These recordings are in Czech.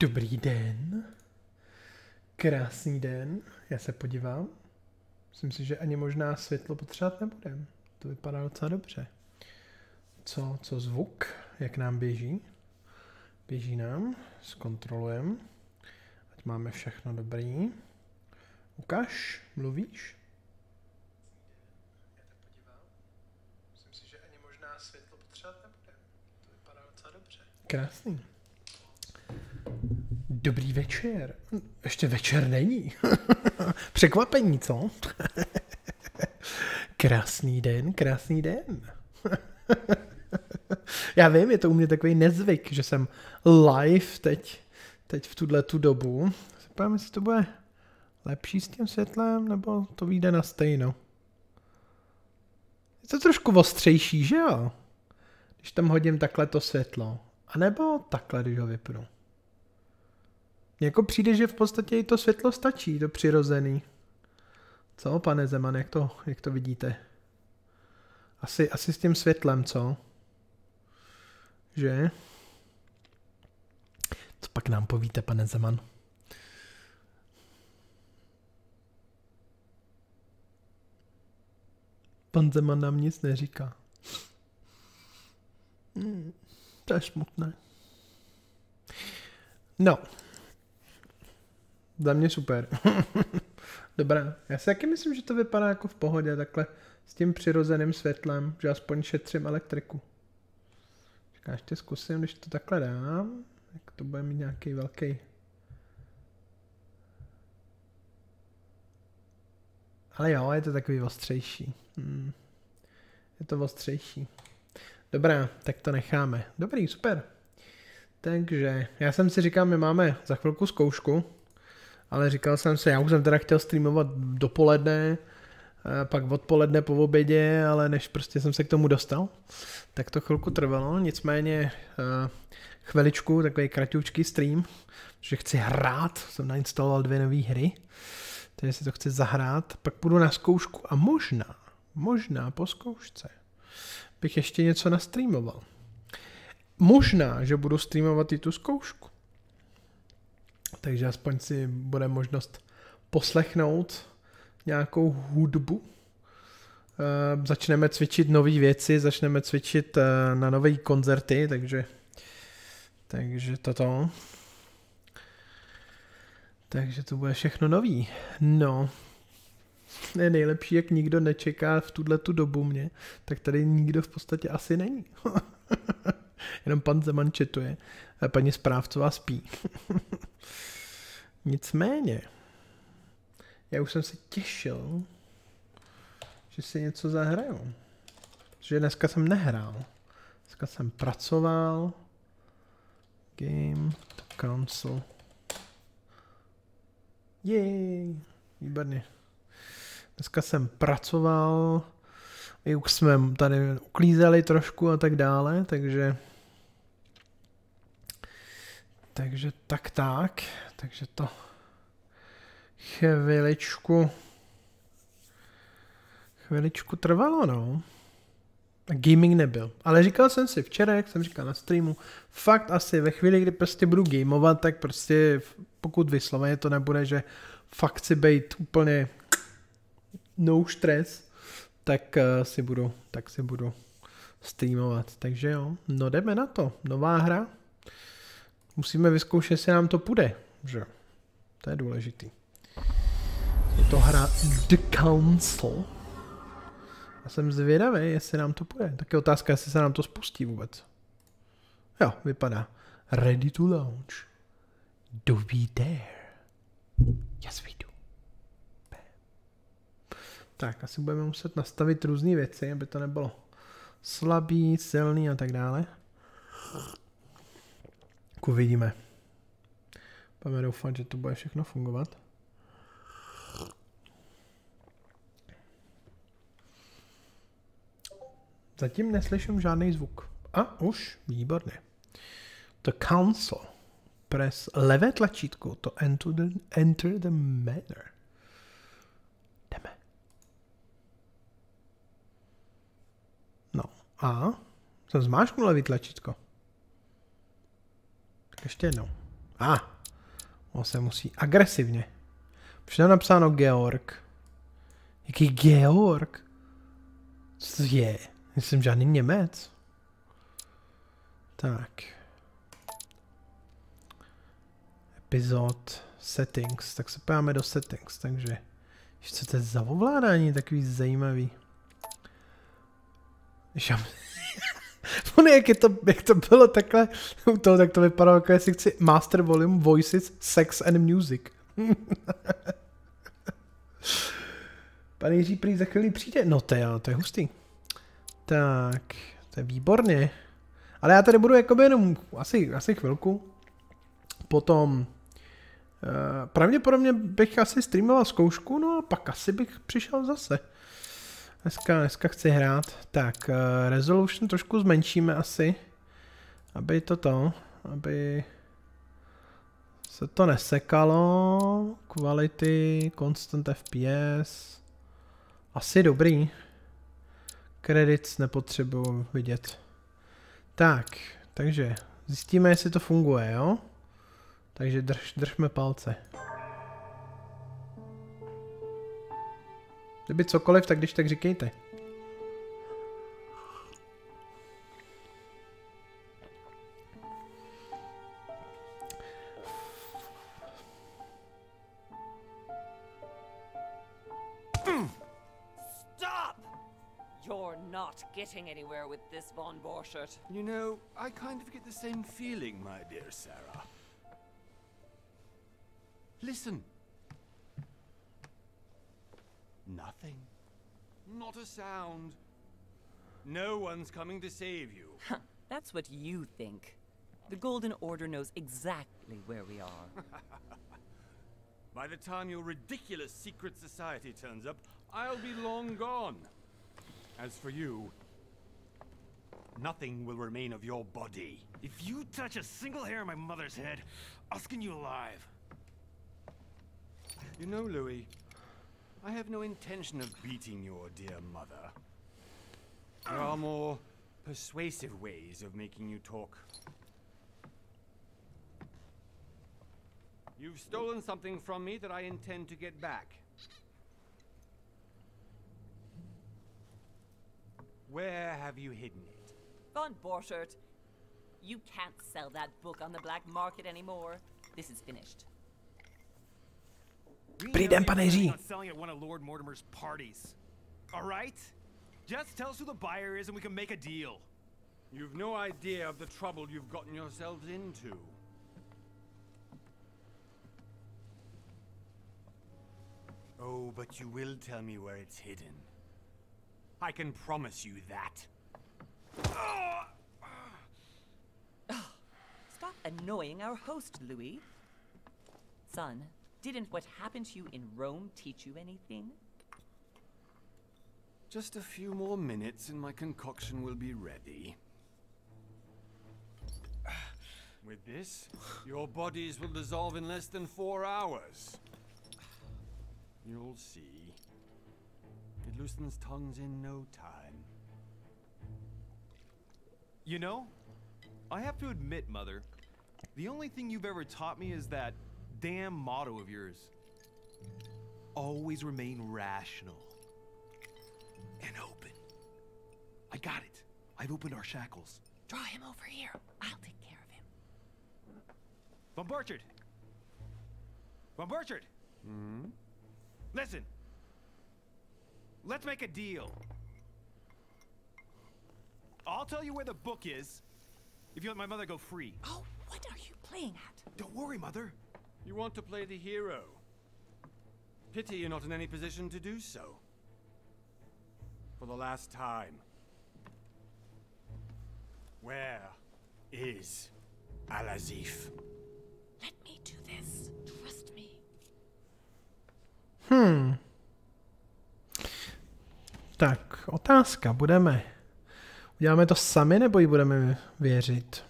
Dobrý den. Krásný den. Já se podívám. Myslím si, že ani možná světlo potřebovat nebudem. To vypadá docela dobře. Co, co zvuk? Jak nám běží? Běží nám. Zkontrolujeme. Ať máme všechno dobrý. Ukaž, mluvíš? Krásný. Dobrý večer. Ještě večer není. Překvapení, co? krásný den, krásný den. Já vím, je to u mě takový nezvyk, že jsem live teď, teď v tuhle tu dobu. Zapojím, jestli to bude lepší s tím světlem, nebo to vyjde na stejno. Je to trošku ostřejší, že jo? Když tam hodím takhle to světlo. A nebo takhle, když ho vypnu. Jako přijde, že v podstatě i to světlo stačí, to přirozený. Co, pane Zeman, jak to, jak to vidíte? Asi, asi s tím světlem, co? Že? Co pak nám povíte, pane Zeman? Pan Zeman nám nic neříká. Hmm, to je smutné. No, za mě super. Dobrá. Já si taky myslím, že to vypadá jako v pohodě, takhle s tím přirozeným světlem, že aspoň šetřím elektriku. Říká, ještě zkusím, když to takhle dám, jak to bude mít nějaký velký Ale jo, je to takový ostřejší. Hmm. Je to ostřejší. Dobrá, tak to necháme. Dobrý, super. Takže já jsem si říkal, my máme za chvilku zkoušku, ale říkal jsem si, já už jsem teda chtěl streamovat dopoledne, eh, pak odpoledne po obědě, ale než prostě jsem se k tomu dostal, tak to chvilku trvalo, nicméně eh, chviličku, takový kratučký stream, že chci hrát, jsem nainstaloval dvě nové hry, takže si to chci zahrát, pak půjdu na zkoušku a možná, možná po zkoušce bych ještě něco nastreamoval. Možná, že budu streamovat i tu zkoušku. Takže aspoň si bude možnost poslechnout nějakou hudbu. Uh, začneme cvičit nové věci, začneme cvičit uh, na nové koncerty, takže takže toto. Takže to bude všechno nový. No, je nejlepší, jak nikdo nečeká v tuhle tu dobu mě, tak tady nikdo v podstatě asi není. Jenom pan Zeman četuje a paní správcová spí. Nicméně, já už jsem se těšil, že si něco zahraju. Že dneska jsem nehrál. Dneska jsem pracoval. Game, console. Jej, výborně. Dneska jsem pracoval, i už jsme tady uklízeli trošku a tak dále, takže takže tak tak, takže to chviličku chviličku trvalo, no. Gaming nebyl. Ale říkal jsem si včera, jak jsem říkal na streamu, fakt asi ve chvíli, kdy prostě budu gameovat, tak prostě pokud vysloveně to nebude, že fakt si být úplně no stres, tak uh, si budu, tak si budu streamovat. Takže jo, no jdeme na to. Nová hra. Musíme vyzkoušet, jestli nám to půjde, že To je důležitý. Je to hra The Council. Já jsem zvědavý, jestli nám to půjde. Tak je otázka, jestli se nám to spustí vůbec. Jo, vypadá. Ready to launch. Do we dare? Yes, we do. Tak, asi budeme muset nastavit různé věci, aby to nebylo slabý, silný a tak dále. Uvidíme. Budeme doufat, že to bude všechno fungovat. Zatím neslyším žádný zvuk. A už, výborně. The council. Press levé tlačítko to enter the, enter the manor. A jsem zmášknul levý tlačítko. Tak ještě jednou. A, on se musí agresivně. Už je napsáno Georg. Jaký Georg? Co to je? Jsem žádný Němec. Tak. Epizod, settings, tak se pojáme do settings, takže co to je za ovládání takový zajímavý. Šam. On jak, je to, jak to bylo takhle u toho, tak to vypadalo jako jestli chci Master Volume Voices, Sex and Music. Pan Jiří prý za chvíli přijde. No to je, to je hustý. Tak, to je výborně. Ale já tady budu jakoby jenom asi, asi chvilku. Potom Uh, pravděpodobně bych asi streamoval zkoušku, no a pak asi bych přišel zase. Dneska, dneska chci hrát. Tak, uh, resolution trošku zmenšíme asi, aby to to, aby se to nesekalo. Quality, constant FPS. Asi dobrý. Credits nepotřebuji vidět. Tak, takže zjistíme, jestli to funguje, jo? Takže drž, držme palce. Kdyby cokoliv, tak když tak říkejte. getting anywhere with this von Borchert. You know, I kind of get the same feeling, my dear Sarah. Listen. Nothing. Not a sound. No one's coming to save you. That's what you think. The Golden Order knows exactly where we are. By the time your ridiculous secret society turns up, I'll be long gone. As for you, nothing will remain of your body. If you touch a single hair on my mother's head, I'll skin you alive. You know, Louis, I have no intention of beating your dear mother. There are more persuasive ways of making you talk. You've stolen something from me that I intend to get back. Where have you hidden it? Von Borchert, you can't sell that book on the black market anymore. This is finished. Přijdem, pane Jiří. Just tell us who the buyer is and we can make a deal. You've no idea of the trouble you've gotten yourselves into. Oh, but you will tell me where it's hidden. I can promise you that. Stop annoying our host, Louis. Son, didn't what happened to you in Rome teach you anything? Just a few more minutes and my concoction will be ready. With this, your bodies will dissolve in less than four hours. You'll see. It loosens tongues in no time. You know, I have to admit, Mother, the only thing you've ever taught me is that damn motto of yours. Always remain rational. And open. I got it. I've opened our shackles. Draw him over here. I'll take care of him. Von Burchard! Von Burchard! Hmm? Listen. Let's make a deal. I'll tell you where the book is if you let my mother go free. Oh, what are you playing at? Don't worry, Mother. You want to play the hero. Pity you're not in any position to do so. For the last time. Where is Alazif? Let me do this. Trust me. Hmm. Tak, otázka. Budeme... Uděláme to sami, nebo ji budeme věřit?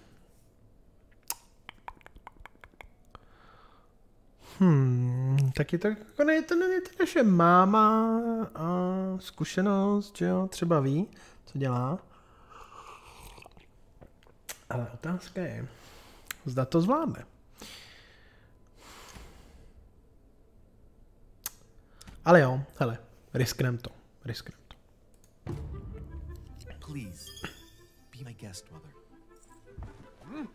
Hmm, tak je to, jako ne, to není to naše máma a zkušenost, že jo, třeba ví, co dělá. Ale otázka je, zda to zvládne. Ale jo, hele, risknem to, risknem to. Please, be my guest, mother. Hmm.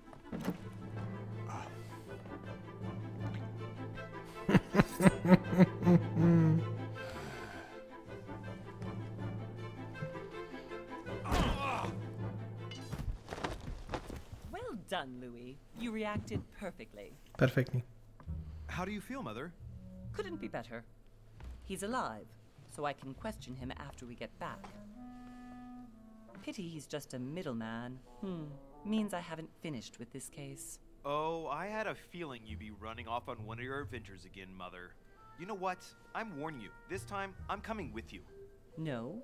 Well done, Louis. You reacted perfectly. Perfectly. How do you feel, mother? Couldn't be better. He's alive, so I can question him after we get back. Pity he's just a middleman. Hmm. Means I haven't finished with this case. Oh, I had a feeling you'd be running off on one of your adventures again, mother. You know what? I'm warning you. This time, I'm coming with you. No.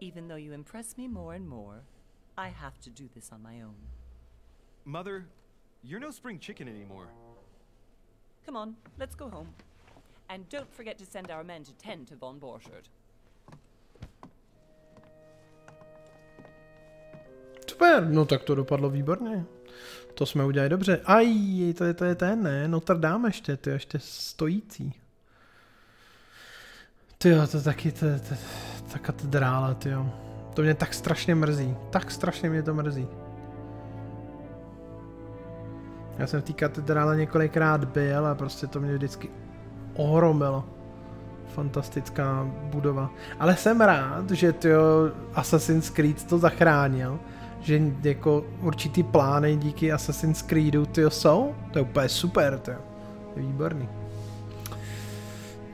Even though you impress me more and more, I have to do this on my own. Mother, you're no spring chicken anymore. Come on, let's go home. And don't forget to send our men to tend to von Borchardt. Super, no tak to dopadlo výborně. To jsme udělali dobře. Aj, to je, to je ten, ne? Notre Dame ještě, je ještě stojící. Ty jo, to taky, to, to, ta katedrála, ty jo. To mě tak strašně mrzí. Tak strašně mě to mrzí. Já jsem v té katedrále několikrát byl a prostě to mě vždycky ohromilo. Fantastická budova. Ale jsem rád, že tyjo, Assassin's Creed to zachránil. Že jako určitý plány díky Assassin's Creedu tyjo, jsou. To je úplně super, to je výborný.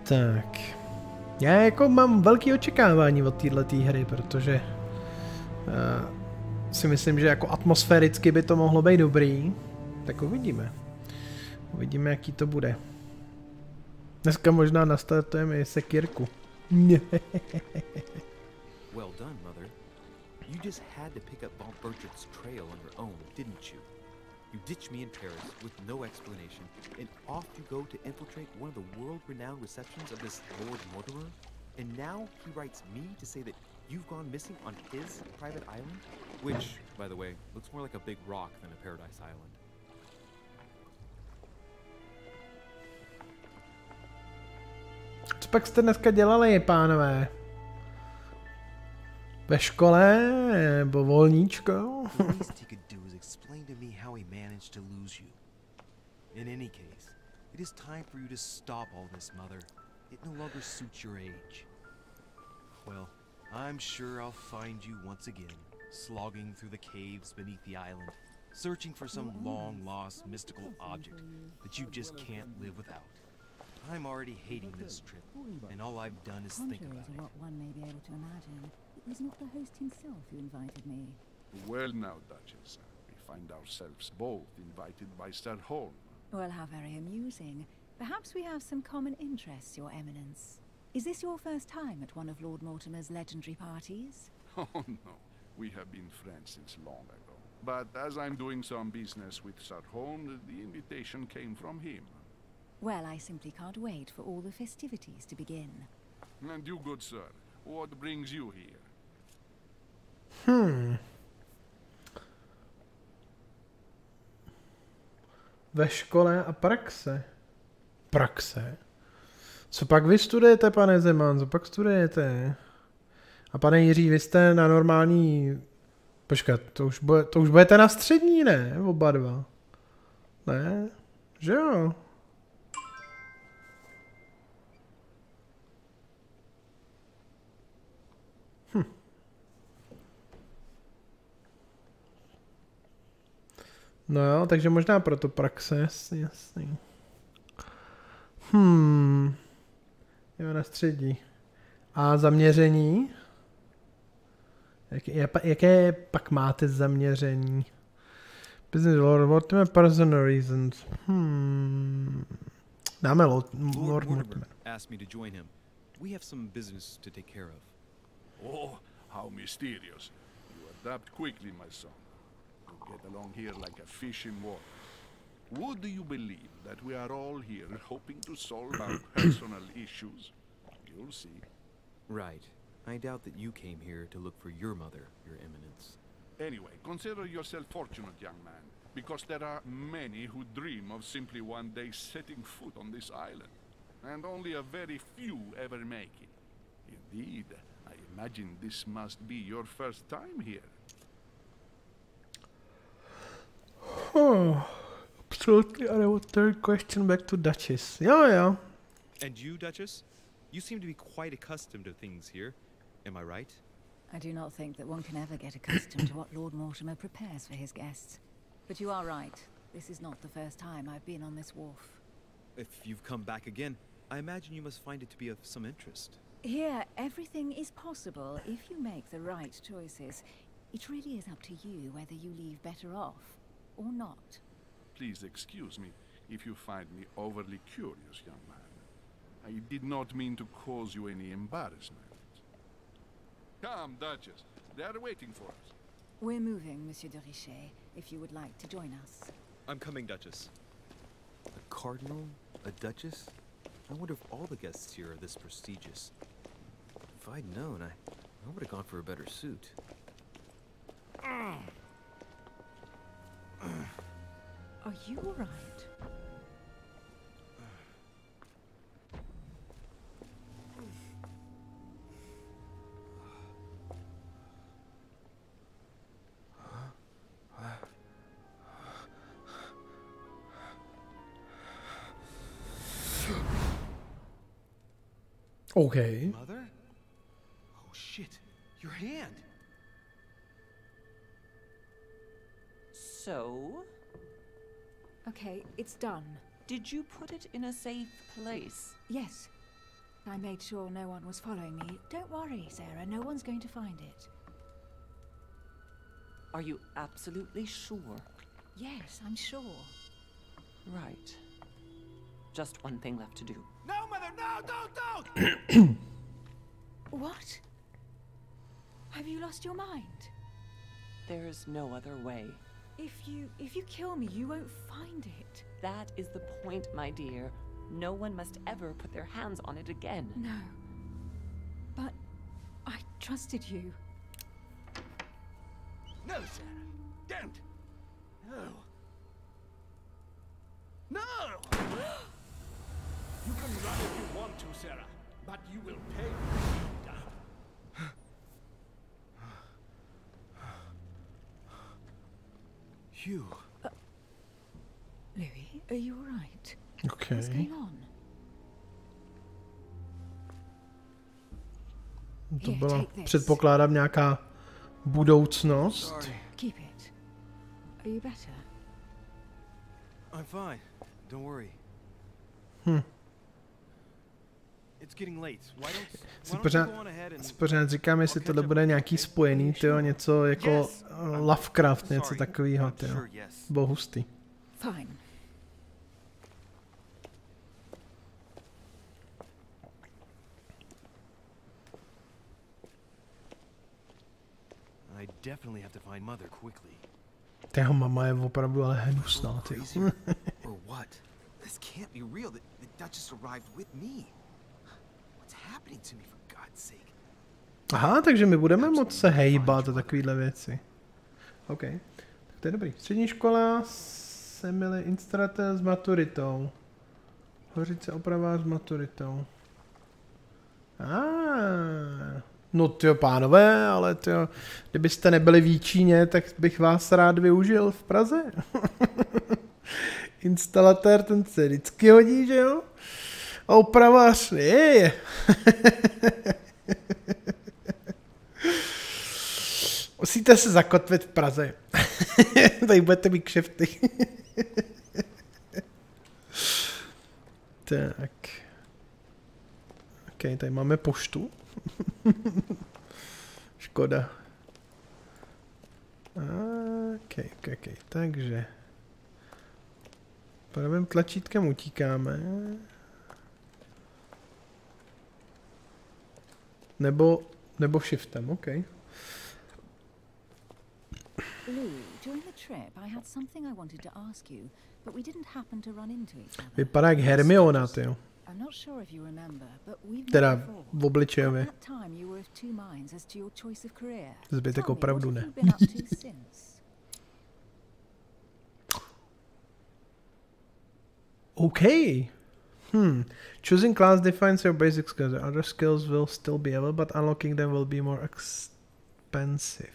Tak. Já jako mám velký očekávání od této hry, protože uh, si myslím, že jako atmosféricky by to mohlo být dobrý. Tak uvidíme. Uvidíme, jaký to bude. Dneska možná nastartujeme i sekírku. Well done. You just had to pick up Von Burchett's trail on your own, didn't you? You ditched me in Paris with no explanation, and off you go to infiltrate one of the world-renowned receptions of this Lord Mortimer? And now he writes me to say that you've gone missing on his private island? Which, by the way, looks more like a big rock than a paradise island. Co pak jste dneska dělali, pánové? Ve škole? Nebo volníčko? The least he could do is explain to me how he managed to lose you. In any case, it is time for you to stop all this, Mother. It no longer suits your age. Well, I'm sure I'll find you once again, slogging through the caves beneath the island, searching for some long lost mystical object that you just can't live without. I'm already hating this trip, and all I've done is think about it. What one may be able to imagine, it was not the host himself who invited me. Well now, Duchess, we find ourselves both invited by Sir Holm. Well, how very amusing. Perhaps we have some common interests, Your Eminence. Is this your first time at one of Lord Mortimer's legendary parties? Oh no, we have been friends since long ago. But as I'm doing some business with Sir Holm, the invitation came from him. Well, I simply can't wait for all the festivities to begin. And you, good sir, what brings you here? Hmm. Ve škole a praxe. Praxe? Co pak vy studujete, pane Zeman? Co pak studujete? A pane Jiří, vy jste na normální... Počkat, to už, bude, to už budete na střední, ne? Oba dva. Ne? Že jo? No jo, takže možná proto praxe, jasný, jasný. Hmm. Jo, na střední. A zaměření? Jak, je, jaké pak máte zaměření? Business Lord, what are personal reasons? Hmm. Dáme Lord, Lord Mortimer. asked me to join him. We have some business to take care of. Oh, how mysterious. You adapt quickly, my son. You get along here like a fish in water. Would you believe that we are all here hoping to solve our personal issues? You'll see. Right. I doubt that you came here to look for your mother, Your Eminence. Anyway, consider yourself fortunate, young man, because there are many who dream of simply one day setting foot on this island. and only a very few ever make it. Indeed, I imagine this must be your first time here. Oh, absolutely third question back to Duchess. Yeah, yeah. And you, Duchess? You seem to be quite accustomed to things here. Am I right? I do not think that one can ever get accustomed to what Lord Mortimer prepares for his guests. But you are right. This is not the first time I've been on this wharf. If you've come back again, I imagine you must find it to be of some interest. Here, everything is possible if you make the right choices. It really is up to you whether you leave better off or not. Please excuse me if you find me overly curious, young man. I did not mean to cause you any embarrassment. Come, Duchess. They are waiting for us. We're moving, Monsieur de Richet, if you would like to join us. I'm coming, Duchess. A cardinal? A duchess? I wonder if all the guests here are this prestigious. If I'd known, I, I would have gone for a better suit. Are you alright? OK. Mother? Okay, it's done. did you put it in a safe place? Yes. I made sure no one was following me. Don't worry, Sarah. No one's going to find it. Are you absolutely sure? Yes, I'm sure. Right. Just one thing left to do. No, Mother, no, don't, don't! What? Have you lost your mind? There's no other way. If you if you kill me, you won't find it. That is the point, my dear. No one must ever put their hands on it again. No. But I trusted you. No, Sarah. Don't. No. No! you can run if you want to, Sarah, but you will pay Hugh. Louis, are you alright? OK. What's going on? To byla, take this. předpokládám, nějaká budoucnost. Keep it. Are you better? I'm fine. Don't worry. Hmm. It's getting late. Why don't, Si why don't pořád, si pořád říkám, jestli tohle bude nějaký spojený, tyjo, něco jako uh, Lovecraft, něco takového, tyjo. Bylo hustý. Fine. I definitely have to find Mother quickly. Ta jeho mama je opravdu ale hnusná, ty. Crazy or what? This can't be real. The, the Duchess arrived with me. What's happening to me, for God's sake? Aha, takže my budeme moct se hejbat a takovýhle věci. OK. Tak to je dobrý. Střední škola, Semily instalatér s maturitou. Hořice opravář s maturitou. Ah, no ty pánové, ale ty kdybyste nebyli v Jíčíně, tak bych vás rád využil v Praze. Instalatér, ten se vždycky hodí, že jo? A opravář, je. Musíte se zakotvit v Praze. Tady budete mít kšefty. tak. OK, tady máme poštu. Škoda. OK, OK, OK. Takže. Pravým tlačítkem utíkáme. Nebo, nebo shiftem, OK. Louis, during the trip, I had something I wanted to ask you, but we didn't happen to run into each other. Vypadá jak Hermiona, ty jo. Teda v obličejově. Zbytek opravdu ne. OK. Hmm. Choosing class defines your basic skills. Other skills will still be able, but unlocking them will be more expensive.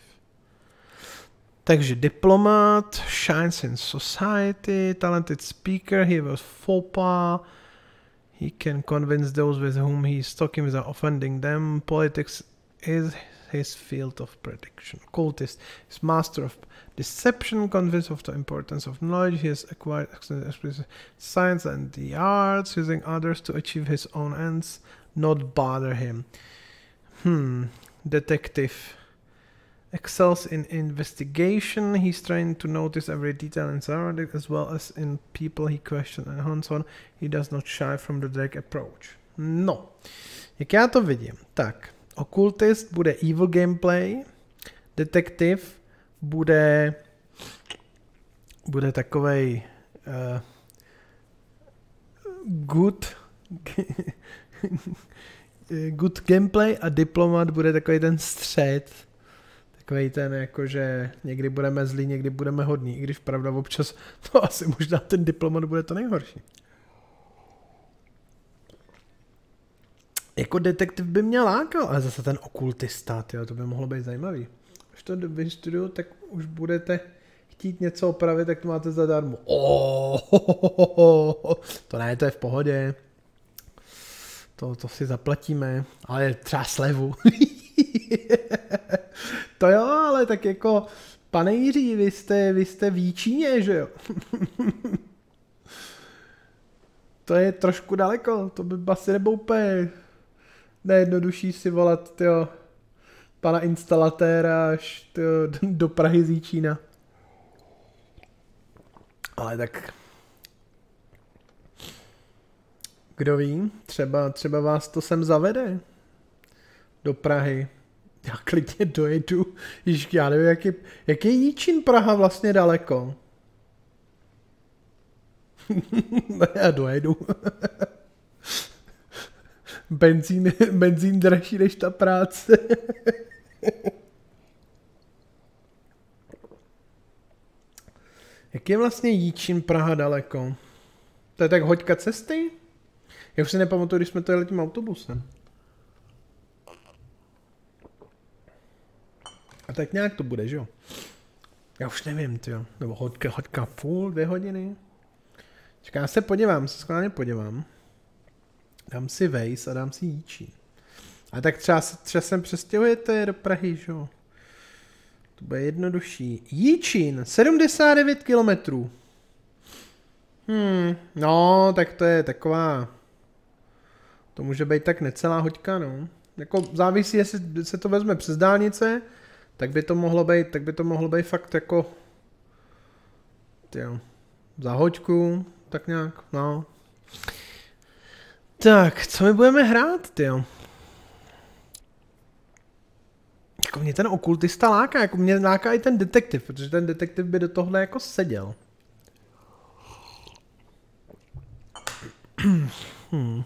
Takže diplomat, shines in society, talented speaker, he was FOPA, he can convince those with whom he is talking without offending them. Politics is his field of prediction. Occultist is master of deception, convinced of the importance of knowledge. He has acquired science and the arts, using others to achieve his own ends, not bother him. Hmm. Detective excels in investigation. He's trying to notice every detail in surroundings as well as in people he questions and hunts on. He does not shy from the direct approach. No, jak já to vidím, tak Okultist bude evil gameplay, detektiv bude bude takovej uh, good good gameplay a diplomat bude takový ten střed, takový ten jako, že někdy budeme zlí, někdy budeme hodní, i když pravda občas to asi možná ten diplomat bude to nejhorší. Jako detektiv by mě lákal, ale zase ten okultista, tyjo, to by mohlo být zajímavý. Až to vystuduju, tak už budete chtít něco opravit, tak to máte zadarmo. Oh, to ne, to je v pohodě. To, to si zaplatíme, ale třeba slevu. to jo, ale tak jako, pane Jiří, vy jste, vy jste v Jíčíně, že jo? to je trošku daleko, to by asi nebylo úplně nejjednodušší si volat tyjo, pana instalatéra až tyjo, do Prahy z Jíčína. Ale tak... Kdo ví, třeba, třeba vás to sem zavede. Do Prahy. Já klidně dojedu. Již já nevím, jak je, jak je Jíčín Praha vlastně daleko. já dojedu. benzín, benzín dražší než ta práce. Jak je vlastně Jíčín Praha daleko? To je tak hoďka cesty? Já už si nepamatuju, když jsme to jeli tím autobusem. A tak nějak to bude, že jo? Já už nevím, ty jo. Nebo hoďka, hoďka půl, dvě hodiny. Čeká, já se podívám, se skvělně podívám. Dám si Vejs a dám si Jíčí. A tak třeba, třeba sem přestěhujete do Prahy, že jo? To bude jednodušší. Jíčín, 79 kilometrů. Hmm, no, tak to je taková... To může být tak necelá hoďka, no. Jako závisí, jestli se to vezme přes dálnice, tak by to mohlo být, tak by to mohlo být fakt jako... Tyjo, za hoďku, tak nějak, no. Tak, co my budeme hrát, ty? Jako mě ten okultista láká, jako mě láká i ten detektiv, protože ten detektiv by do tohle jako seděl. hmm.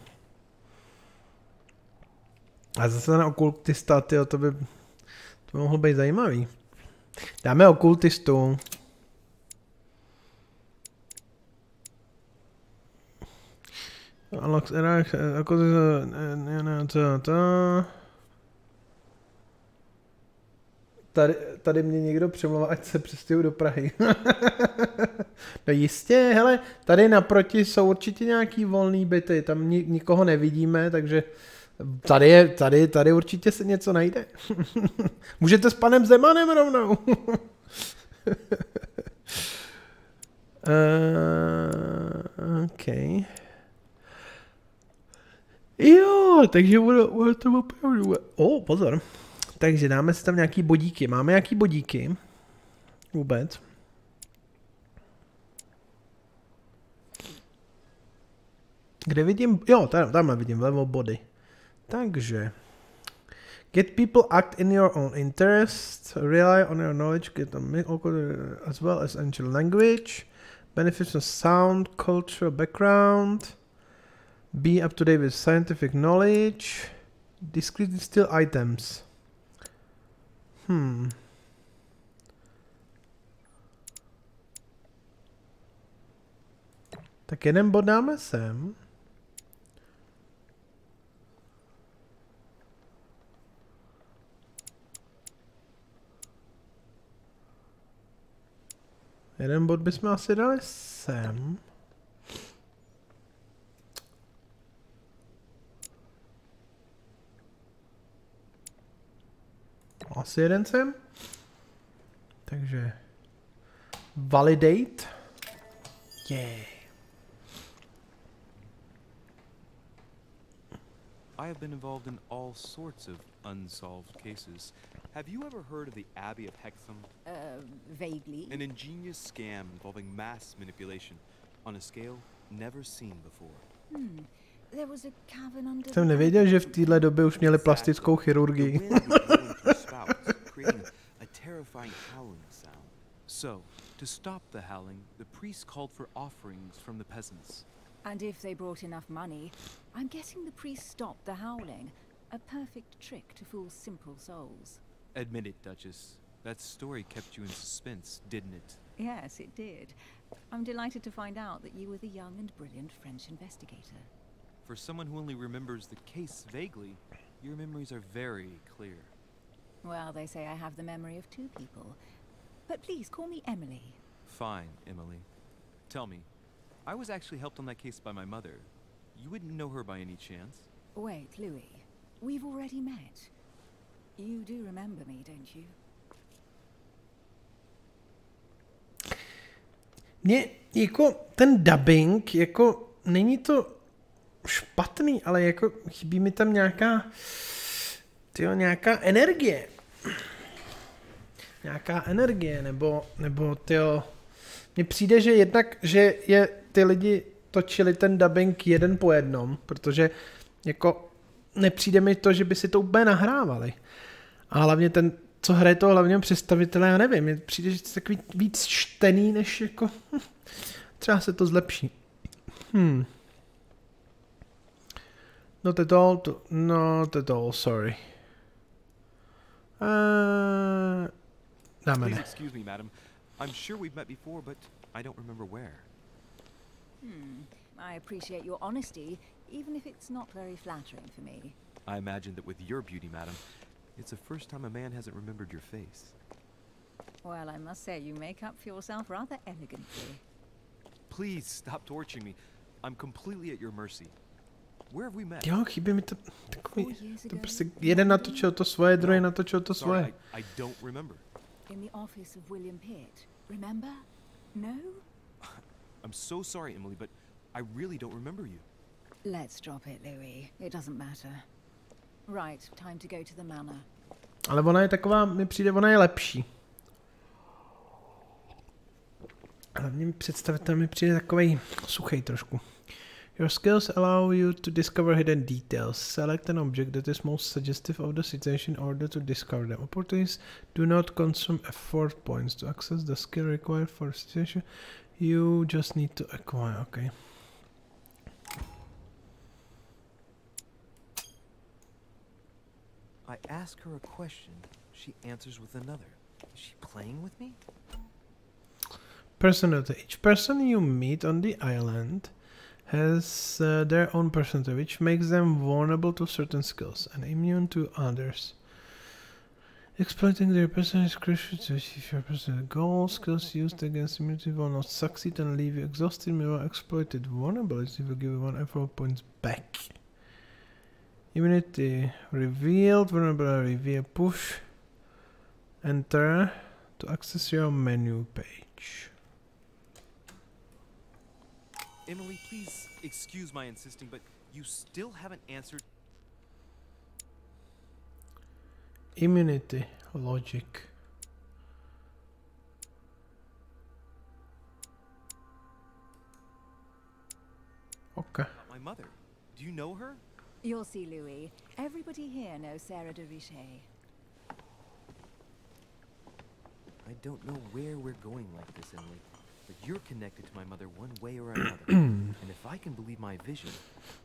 A zase ten okultista, tyjo, to by, to by mohlo být zajímavý. Dáme okultistu. Unlocks Iraq, jako. Tady, tady mě někdo přemlouvá, ať se přestěhu do Prahy. no jistě, hele, tady naproti jsou určitě nějaký volný byty, tam ni, nikoho nevidíme, takže tady, je, tady, tady určitě se něco najde. Můžete s panem Zemanem rovnou. uh, okay. Jo, takže bude, bude to opravdu. O, oh, pozor. Takže dáme si tam nějaký bodíky. Máme nějaký bodíky? Vůbec. Kde vidím? Jo, tam, tam vidím vlevo body. Takže. Get people act in your own interest. Rely on your knowledge. Get them as well as ancient language. Benefits of sound, cultural background. Be up to date with scientific knowledge. Discreetly steal items. Hmm. Tak jeden bod dáme sem. Jeden bod bychom asi dali sem. Asi jeden sem. Takže validate. Yeah. I have been involved in all sorts of unsolved cases. Have you ever heard of the Abbey of Hexham? Uh, vaguely. An ingenious scam involving mass manipulation on a scale never seen before. Hmm. There was a cavern under Jsem nevěděl, že v téhle době už měli plastickou chirurgii. Spouts, creating a terrifying howling sound. So, to stop the howling, the priest called for offerings from the peasants. And if they brought enough money, I'm guessing the priest stopped the howling. A perfect trick to fool simple souls. Admit it, Duchess. That story kept you in suspense, didn't it? Yes, it did. I'm delighted to find out that you were the young and brilliant French investigator. For someone who only remembers the case vaguely, your memories are very clear. Well, they say I have the memory of two people. But please call me Emily. Fine, Emily. Tell me, I was actually helped on that case by my mother. You wouldn't know her by any chance? Wait, Louis. We've already met. You do remember me, don't you? Mně jako ten dubbing, jako není to špatný, ale jako chybí mi tam nějaká, tyjo, nějaká energie. Nějaká energie, nebo, nebo tyjo, mně přijde, že jednak, že je ty lidi točili ten dubbing jeden po jednom, protože jako nepřijde mi to, že by si to úplně nahrávali. A hlavně ten, co hraje toho hlavního představitele, já nevím, mně přijde, že to je takový víc čtený, než jako... hm, Třeba se to zlepší. Hmm. Not at all, to, not at all, sorry. Uh, dáme Please excuse me, madam. I'm sure we've met before, but I don't remember where. Hmm. I appreciate your honesty, even if it's not very flattering for me. I imagine that with your beauty, madam, it's the first time a man hasn't remembered your face. Well, I must say, you make up for yourself rather elegantly. Please stop torturing me. I'm completely at your mercy. Jo, chybí mi to takový, to prostě jeden natočil to svoje, druhý natočil to svoje. In the office of William Pitt. Remember? No? I'm so sorry, Emily, but I really don't remember you. Let's drop it, Louis. It doesn't matter. Right, time to go to the manor. Ale ona je taková, mi přijde, ona je lepší. Hlavně představitel mi přijde takový suchý trošku. Your skills allow you to discover hidden details. Select an object that is most suggestive of the situation in order to discover them. Opportunities do not consume effort points. To access the skill required for situation, you just need to acquire. Okay. I ask her a question, she answers with another. Is she playing with me? Personality. Each person you meet on the island has uh, their own personality, which makes them vulnerable to certain skills and immune to others. Exploiting their personality is crucial to achieve your personal goals. Skills used against immunity will not succeed and leave you exhausted. Meanwhile, exploited vulnerability will give you one effort points back. Immunity revealed, vulnerability reveal, push, enter to access your menu page. Emily, please excuse my insisting, but you still haven't answered. Immunity logic. Okay. about My mother. Do you know her? You'll see, Louis. Everybody here knows Sarah de Richet. I don't know where we're going like this, Emily, but you're connected to my mother one way or another. and if I can believe my vision,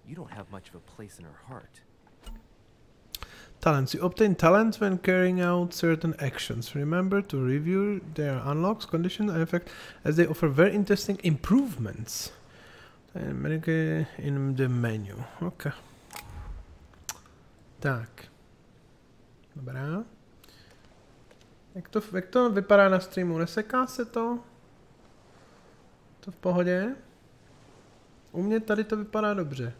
you don't have much of a place in her heart. Talents. You obtain talents when carrying out certain actions. Remember to review their unlocks, conditions, and effect as they offer very interesting improvements. In the menu. Okay. Tak. Dobrá. Jak to, jak to vypadá na streamu? Neseká se to? To v pohodě. U mě tady to vypadá dobře.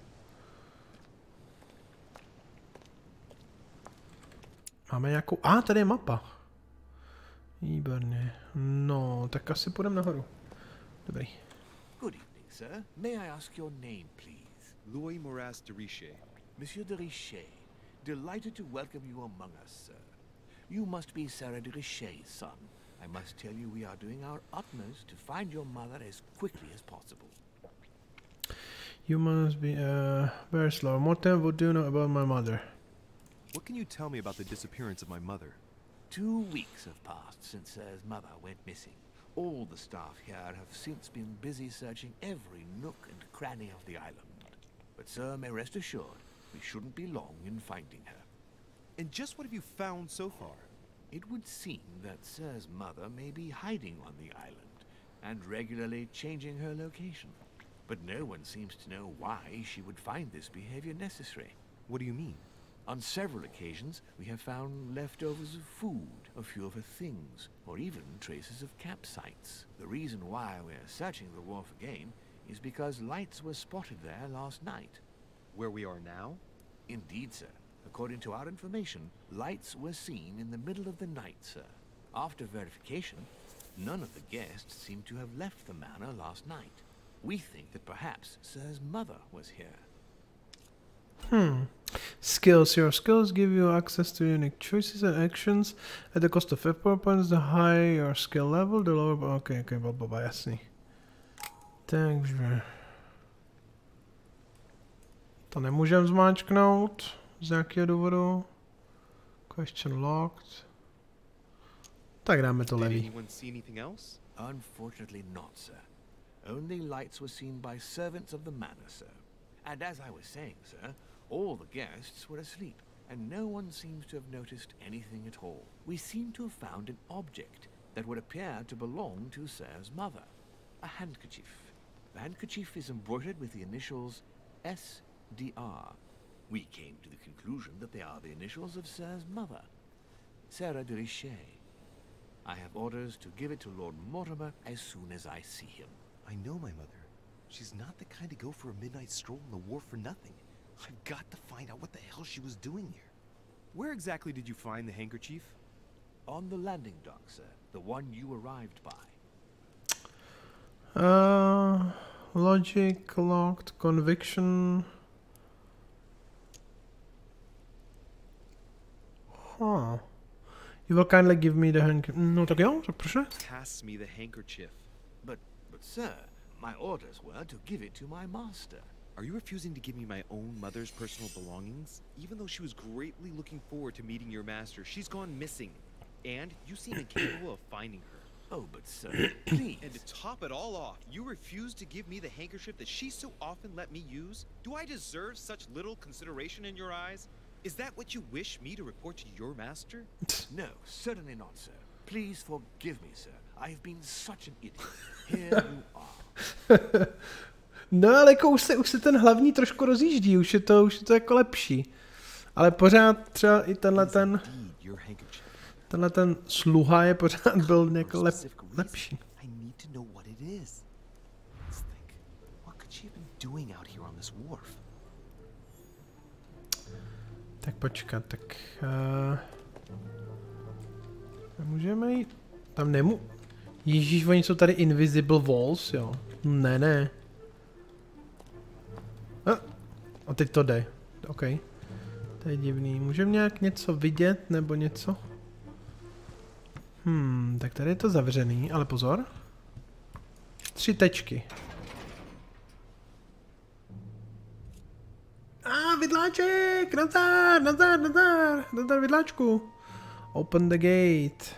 Máme nějakou... A, ah, tady je mapa. Výborně. No, tak asi půjdeme nahoru. Dobrý. Good evening, sir. May I ask your name, please? Louis Moras de Riche. Monsieur de Richet. Delighted to welcome you among us, sir. You must be Sarah de Richet's son. I must tell you we are doing our utmost to find your mother as quickly as possible. You must be, uh, very slow. Morten, what do you know about my mother? What can you tell me about the disappearance of my mother? Two weeks have passed since Sir's mother went missing. All the staff here have since been busy searching every nook and cranny of the island. But Sir may rest assured, we shouldn't be long in finding her. And just what have you found so far? It would seem that Sir's mother may be hiding on the island and regularly changing her location. But no one seems to know why she would find this behavior necessary. What do you mean? On several occasions, we have found leftovers of food, a few of her things, or even traces of campsites. The reason why we're searching the wharf again is because lights were spotted there last night. Where we are now? Indeed, sir. According to our information, lights were seen in the middle of the night, sir. After verification, none of the guests seem to have left the manor last night. We think that perhaps Sir's mother was here. Hmm. Skills. Your skills give you access to unique choices and actions at the cost of FP points. The higher your skill level, the lower... Okay, okay, blah, blah, blah, jasný. Takže... To nemůžem zmáčknout z nějakého důvodu. Question locked. Tak dáme to Did levý. anyone see anything else? Unfortunately not, sir. Only lights were seen by servants of the manor, sir. And as I was saying, sir, all the guests were asleep, and no one seems to have noticed anything at all. We seem to have found an object that would appear to belong to Sir's mother. A handkerchief. The handkerchief is embroidered with the initials SDR. We came to the conclusion that they are the initials of Sir's mother, Sarah de Richet. I have orders to give it to Lord Mortimer as soon as I see him. I know my mother. She's not the kind to go for a midnight stroll in the war for nothing. I've got to find out what the hell she was doing here. Where exactly did you find the handkerchief? On the landing dock, sir. The one you arrived by. Uh, logic, locked, conviction. Huh. You will kindly give me the hand... Mm, no tak jo, tak proč ne? Pass me the handkerchief. But, but sir, my orders were to give it to my master. Are you refusing to give me my own mother's personal belongings? Even though she was greatly looking forward to meeting your master, she's gone missing. And you seem incapable of finding her. Oh, but sir, please. And to top it all off, you refuse to give me the handkerchief that she so often let me use? Do I deserve such little consideration in your eyes? Is that what you wish me to report to your master? No, certainly not, sir. Please forgive me, sir. I have been such an idiot. Here you are. No ale jako už se, už se ten hlavní trošku rozjíždí, už je to, už je to jako lepší. Ale pořád třeba i tenhle ten, tenhle ten sluha je pořád byl jako lep, lepší. I Tak počkat, tak... Uh, můžeme jít... Tam nemu... Ježíš, oni jsou tady invisible walls, jo. Ne, ne. A, a teď to jde. OK. To je divný. Můžeme nějak něco vidět, nebo něco? Hmm, tak tady je to zavřený, ale pozor. Tři tečky. Vidláček! Nazdar, nazdar, nazdar, nazdar vidláčku. Open the gate.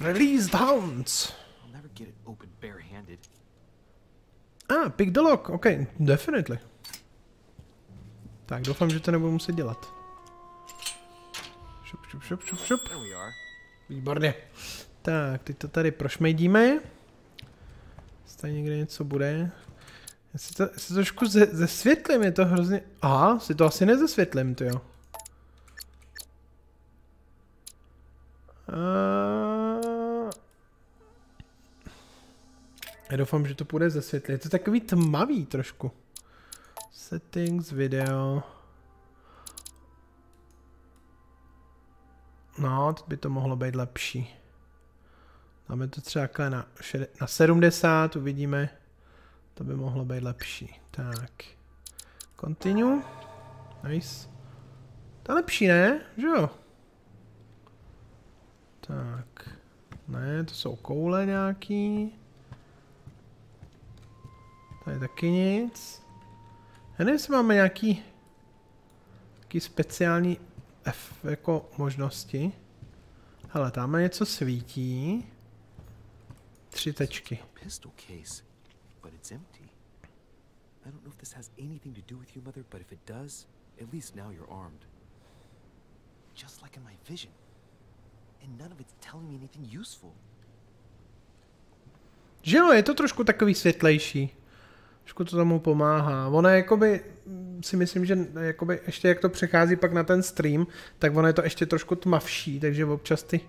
Release the hounds. I'll never get it open barehanded. Ah, pick the lock. OK, definitely. Tak, doufám, že to nebudu muset dělat. Šup, šup, šup, šup, šup. Výborně. Tak, teď to tady prošmejdíme. Tady někde něco bude. Já si to, si to trošku ze, zesvětlím, je to hrozně... Aha, si to asi nezesvětlím, ty jo. Já doufám, že to půjde ze světla. Je to takový tmavý trošku. Settings, video. No, teď by to mohlo být lepší. Dáme to třeba na, na 70, uvidíme. To by mohlo být lepší. Tak. Continue. Nice. To je lepší, ne? Že jo? Tak. Ne, to jsou koule nějaký. Tady taky nic. Já nevím, jestli máme nějaký, nějaký speciální F jako možnosti. Hele, tam něco svítí. Tři tečky. Pistol case, but it's empty. I don't know if this has anything to do with you, mother, but if it does, at least now you're armed. Just like in my vision. And none of it's telling me anything useful. Že jo, je to trošku takový světlejší. Trošku to tomu pomáhá. Ono je jakoby, si myslím, že jakoby ještě jak to přechází pak na ten stream, tak ono je to ještě trošku tmavší, takže občas ty,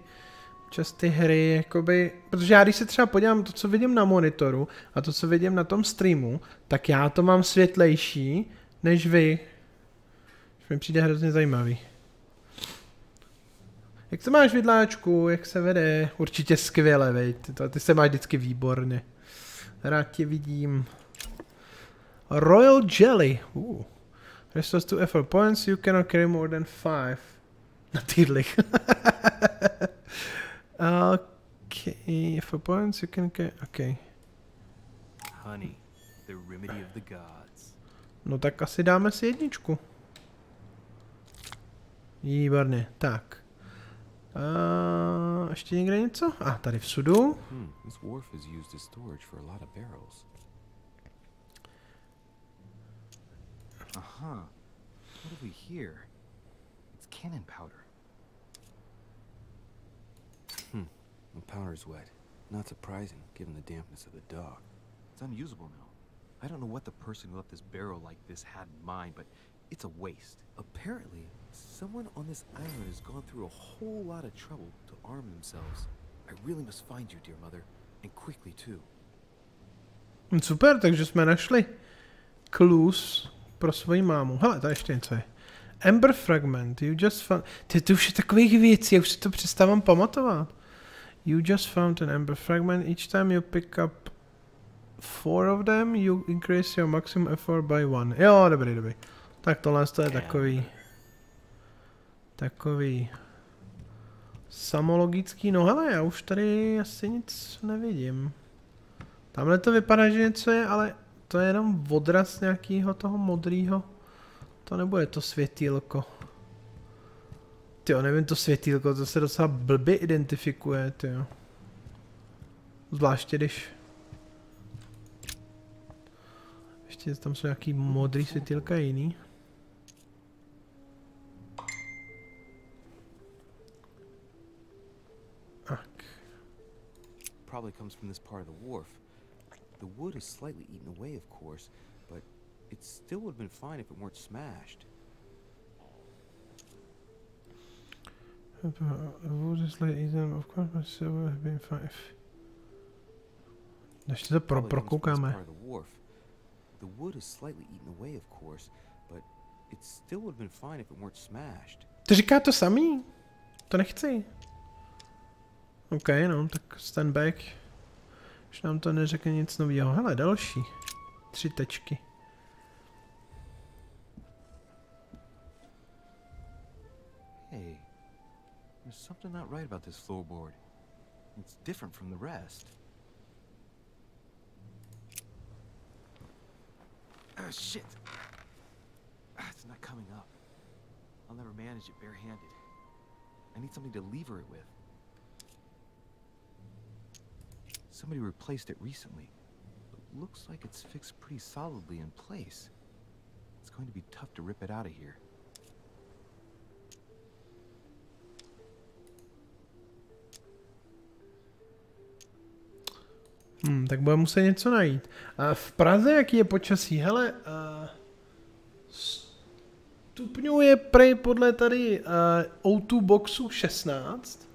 občas ty hry, jakoby, protože já když se třeba podívám to, co vidím na monitoru a to, co vidím na tom streamu, tak já to mám světlejší než vy. Mi přijde hrozně zajímavý. Jak se máš vidláčku, jak se vede? Určitě skvěle, veď. Ty, se máš vždycky výborně. Rád tě vidím. Royal Jelly. Ooh. Restores two effort points. You cannot carry more than five. Natuurlijk. okay. Effort points. You can carry... Okay. Honey. The remedy of the gods. No tak asi dáme si jedničku. Výborně. Tak. Uh, ještě někde něco? A, ah, tady v sudu. Hmm, this wharf is used as storage for a lot of barrels. Uh-huh. What have we here? It's cannon powder. The powder's wet. Not surprising, given the dampness of the dog. It's unusable now. I don't know what the person who left this barrel like this had in mind, but it's a waste. Apparently, someone on this island has gone through a whole lot of trouble to arm themselves. I really must find you, dear mother, and quickly too. Mm, super, takže jsme našli clues pro svoji mámu. Hele, to ještě něco je. Ember Fragment, you just found... Ty, to už je takových věcí, já už si to přestávám pamatovat. You just found an Ember Fragment. Each time you pick up four of them, you increase your maximum effort by one. Jo, dobrý, dobrý. Tak tohle to je takový... Takový... Samologický. No hele, já už tady asi nic nevidím. Tamhle to vypadá, že něco je, ale to je jenom odraz nějakého toho modrého. To nebude to světýlko. Ty nevím, to světýlko, to se docela blbě identifikuje, ty Zvláště když... Ještě tam jsou nějaký modrý světýlka jiný. Probably comes from this part of the wharf. The wood is slightly eaten away, of course, but it still would have been fine if it weren't smashed. Ještě to pro, prokoukáme. The wood is slightly eaten away, of course, but it still would have been fine if it weren't smashed. Ty říká to samý? To nechci. OK, no, tak stand back. Už nám to neřekne nic nového. Hele, další. Tři tečky. There's something not right about this floorboard. It's different from the rest. Oh, shit. Ah, it's not coming up. I'll never manage it barehanded. I need something to lever it with. Somebody replaced it recently. Looks like it's fixed pretty solidly in place. It's going to be tough to rip it out of here. Hmm, tak budeme muset něco najít. A v Praze jaký je počasí? Hele, uh, stupňuje prej podle tady uh, O2 boxu 16.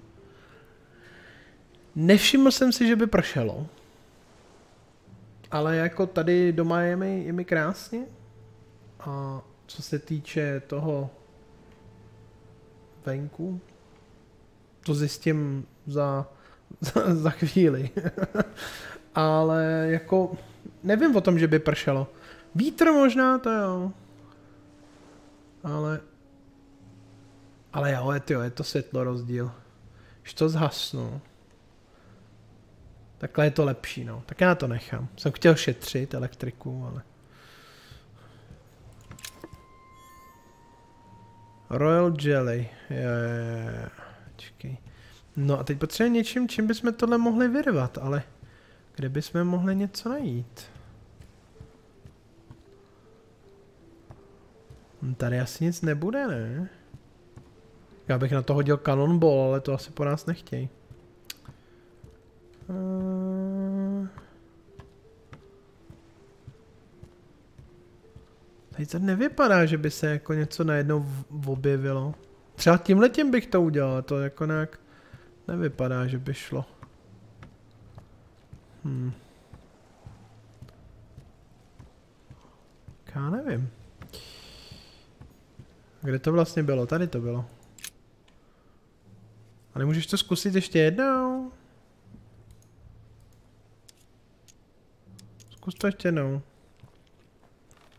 Nevšiml jsem si, že by pršelo. ale jako tady doma je mi, je mi krásně. A co se týče toho venku, to zjistím za, za, za chvíli. Ale jako nevím o tom, že by pršelo. Vítr možná, to jo. Ale ale jo, je, tyjo, je to světlo rozdíl. Když to zhasnu. Takhle je to lepší, no. Tak já to nechám. Jsem chtěl šetřit elektriku, ale... Royal Jelly. Je, je, je. No a teď potřebujeme něčím, čím bychom tohle mohli vyrvat, ale kde bychom mohli něco najít? Hm, Tady asi nic nebude, ne? Já bych na to hodil cannonball, ale to asi po nás nechtějí. Uh... Tady to nevypadá, že by se jako něco najednou objevilo. Třeba tím letím bych to udělal, to jako nějak nevypadá, že by šlo. Hmm. Já nevím. Kde to vlastně bylo? Tady to bylo. A nemůžeš to zkusit ještě jednou? Zkus to ještě jednou.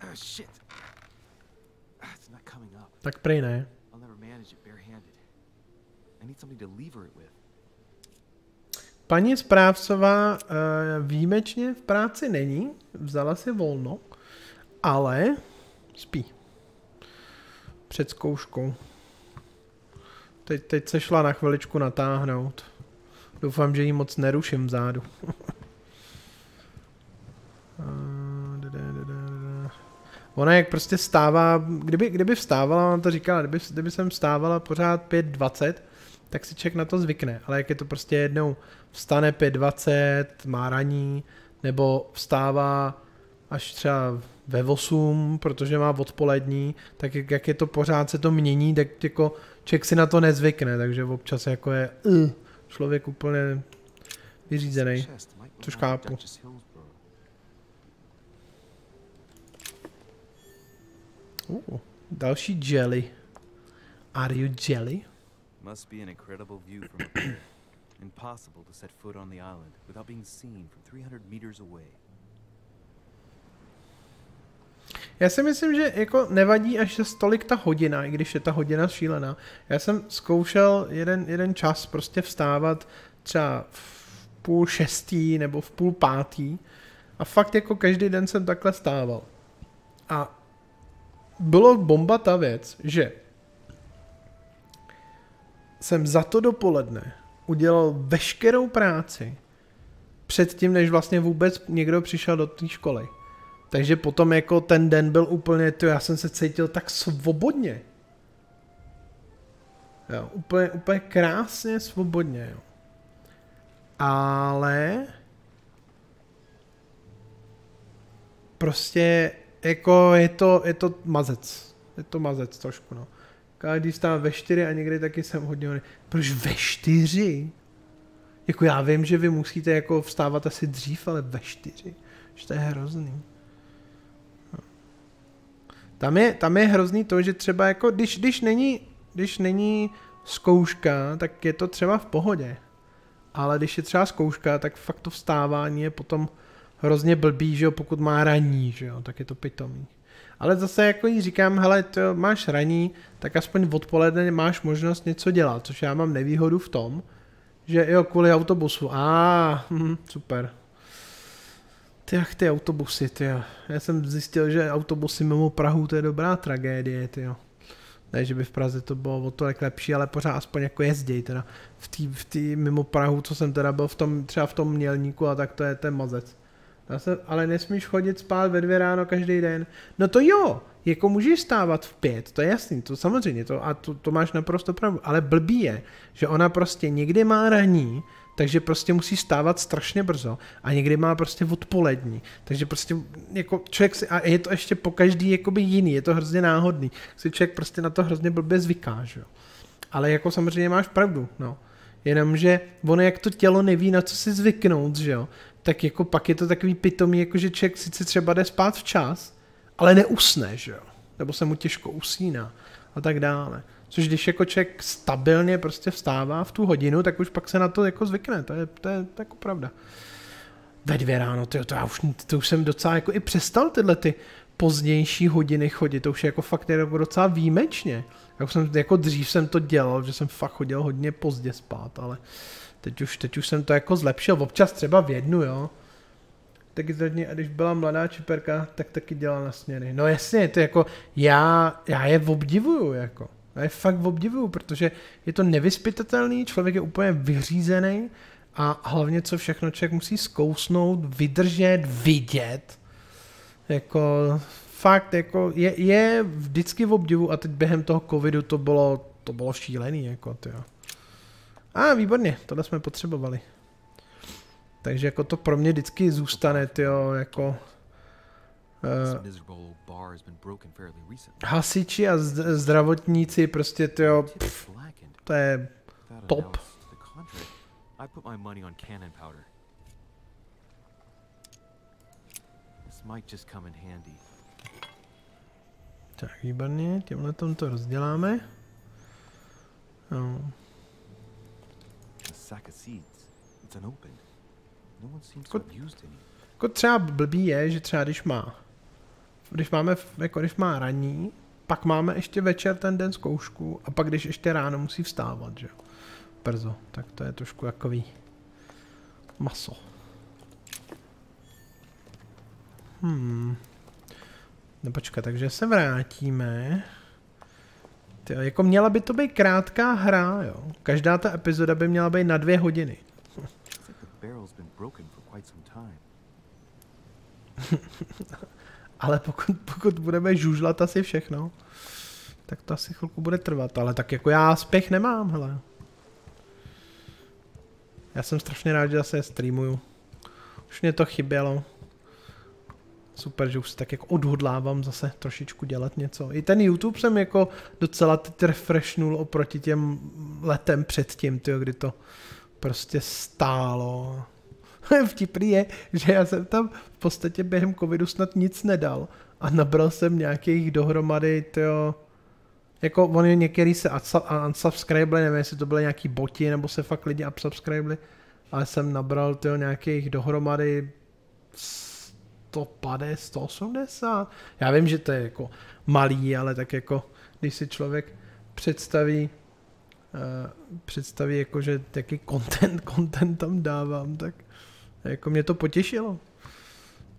Ah. Tak prej ne. I'll never manage it barehanded. I need something to lever it with. Paní správcová uh, výjimečně v práci není, vzala si volno, ale spí. Před zkouškou. Teď, teď se šla na chviličku natáhnout. Doufám, že jí moc neruším vzadu. Eh. Ona jak prostě stává, kdyby, kdyby vstávala, ona to říkala, kdyby, kdyby jsem vstávala pořád 5.20, tak si člověk na to zvykne, ale jak je to prostě jednou vstane 5.20, má raní, nebo vstává až třeba ve 8, protože má odpolední, tak jak, je to pořád se to mění, tak jako člověk si na to nezvykne, takže občas jako je uh, člověk úplně vyřízený. Což Hillsborough. Uh, další jelly. Are you jelly? Must be an incredible view from up here. Impossible to set foot on the island without being seen from 300 meters away. Já si myslím, že jako nevadí až zas tolik ta hodina, i když je ta hodina šílená. Já jsem zkoušel jeden, jeden čas prostě vstávat třeba v půl šestý nebo v půl pátý a fakt jako každý den jsem takhle stával. A bylo bomba ta věc, že jsem za to dopoledne udělal veškerou práci předtím, než vlastně vůbec někdo přišel do té školy. Takže potom jako ten den byl úplně, to já jsem se cítil tak svobodně. Jo, úplně, úplně krásně svobodně, jo. Ale prostě jako je to, je to mazec. Je to mazec trošku, no. Každý stává ve čtyři a někdy taky jsem hodně hodně. Proč ve čtyři? Jako já vím, že vy musíte jako vstávat asi dřív, ale ve čtyři. Že to je hrozný. Tam je, tam je hrozný to, že třeba jako, když, když, není, když není zkouška, tak je to třeba v pohodě. Ale když je třeba zkouška, tak fakt to vstávání je potom hrozně blbý, že jo, pokud má raní, že jo, tak je to pitomý. Ale zase jako jí říkám, hele, to máš raní, tak aspoň odpoledne máš možnost něco dělat, což já mám nevýhodu v tom, že jo, kvůli autobusu. A, ah, hm, super. Ty jak ty autobusy, ty jo. Já jsem zjistil, že autobusy mimo Prahu to je dobrá tragédie, ty jo. Ne, že by v Praze to bylo o tolik lepší, ale pořád aspoň jako jezděj teda. V té v mimo Prahu, co jsem teda byl v tom, třeba v tom mělníku a tak to je ten mazec. Já se, ale nesmíš chodit spát ve dvě ráno každý den. No to jo, jako můžeš stávat v pět, to je jasný, to samozřejmě, to, a to, to máš naprosto pravdu, ale blbý je, že ona prostě někdy má raní, takže prostě musí stávat strašně brzo a někdy má prostě odpolední, takže prostě jako člověk si, a je to ještě po každý jakoby jiný, je to hrozně náhodný, si člověk prostě na to hrozně blbě zvyká, že jo. Ale jako samozřejmě máš pravdu, no. Jenomže ono jak to tělo neví, na co si zvyknout, že jo. Tak jako pak je to takový pitomý, jako že člověk sice třeba jde spát včas, ale neusne, že jo? Nebo se mu těžko usíná a tak dále. Což když jako člověk stabilně prostě vstává v tu hodinu, tak už pak se na to jako zvykne, to je, to je, to je jako pravda. Ve dvě ráno, tyjo, to já už, to už jsem docela jako i přestal tyhle ty pozdější hodiny chodit, to už je jako fakt jako docela výjimečně. Jako, jsem, jako dřív jsem to dělal, že jsem fakt chodil hodně pozdě spát, ale teď už, teď už jsem to jako zlepšil, občas třeba v jednu, jo. Taky a když byla mladá čiperka, tak taky dělala na směny. No jasně, to jako, já, já je obdivuju, jako. Já je fakt obdivuju, protože je to nevyspytatelný, člověk je úplně vyřízený a hlavně co všechno člověk musí zkousnout, vydržet, vidět. Jako fakt, jako je, je vždycky v obdivu a teď během toho covidu to bylo, to bylo šílený, jako tyjo. A výborně, tohle jsme potřebovali. Takže jako to pro mě vždycky zůstane, tyjo, jako... Uh, hasiči a zdravotníci prostě, pff, to je top. I put my money on cannon just come in handy. Tak, výborně, tímhle tom to rozděláme. No. Jako, jako třeba blbý je, že třeba když má, když máme, jako když má raní, pak máme ještě večer ten den zkoušku a pak když ještě ráno musí vstávat, že jo. Brzo, tak to je trošku jakový maso. Hmm. No počkat, takže se vrátíme. Tyjo, jako měla by to být krátká hra, jo. Každá ta epizoda by měla být na dvě hodiny. ale pokud, pokud budeme žužlat asi všechno, tak to asi chvilku bude trvat, ale tak jako já spěch nemám, hele. Já jsem strašně rád, že zase streamuju. Už mě to chybělo super, že už se tak jako odhodlávám zase trošičku dělat něco. I ten YouTube jsem jako docela teď refreshnul oproti těm letem předtím, tyjo, kdy to prostě stálo. Vtipný je, že já jsem tam v podstatě během covidu snad nic nedal a nabral jsem nějakých dohromady, tyjo, jako oni některý se unsubscribeli, nevím, jestli to byly nějaký boti, nebo se fakt lidi unsubscribeli, ale jsem nabral tyjo, nějakých dohromady 150, 180. Já vím, že to je jako malý, ale tak jako, když si člověk představí, uh, představí jako, že jaký content, content tam dávám, tak jako mě to potěšilo.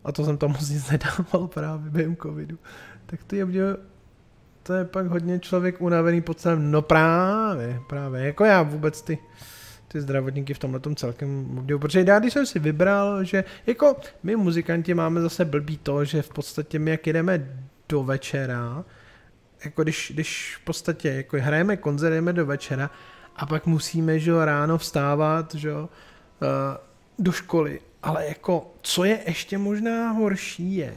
A to jsem tam moc nic nedával právě během covidu. Tak to je, to je pak hodně člověk unavený po celém, no právě, právě, jako já vůbec ty, ty zdravotníky v tomhle tom celkem obdivu. Protože já když jsem si vybral, že jako my muzikanti máme zase blbý to, že v podstatě my jak jdeme do večera, jako když, když v podstatě jako hrajeme koncert, jdeme do večera a pak musíme, že ráno vstávat, že uh, do školy. Ale jako, co je ještě možná horší je,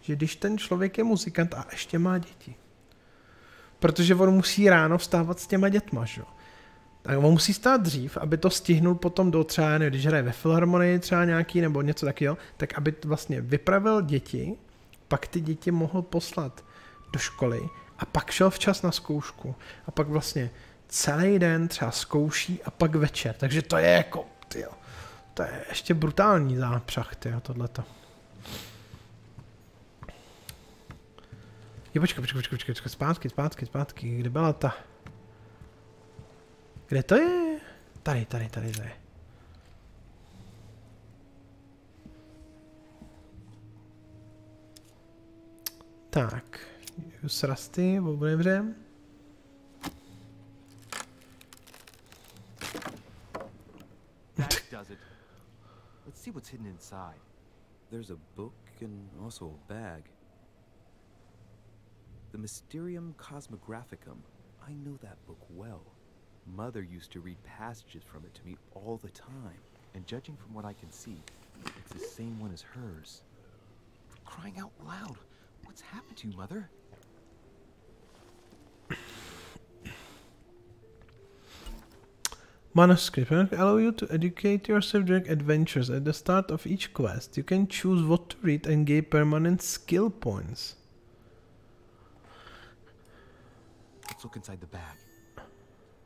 že když ten člověk je muzikant a ještě má děti, protože on musí ráno vstávat s těma dětma, že? Tak on musí stát dřív, aby to stihnul potom do třeba, nevím, když hraje ve filharmonii třeba nějaký nebo něco takového, tak aby vlastně vypravil děti, pak ty děti mohl poslat do školy a pak šel včas na zkoušku a pak vlastně celý den třeba zkouší a pak večer, takže to je jako, tyjo, to je ještě brutální zápřah, tyjo, tohleto. Je, počkej, počkej, počkej, počkej, zpátky, zpátky, zpátky, kde byla ta... Kde to je? Tady, tady, tady je. Tak, use Rusty, otevřem. That does it. Let's see what's hidden inside. There's a book and also a bag. The Mysterium Cosmographicum. I know that book well. Mother used to read passages from it to me all the time, and judging from what I can see, it's the same one as hers. Crying out loud, what's happened to you, Mother? Manuscript allow you to educate yourself during adventures. At the start of each quest, you can choose what to read and gain permanent skill points. Let's look inside the bag.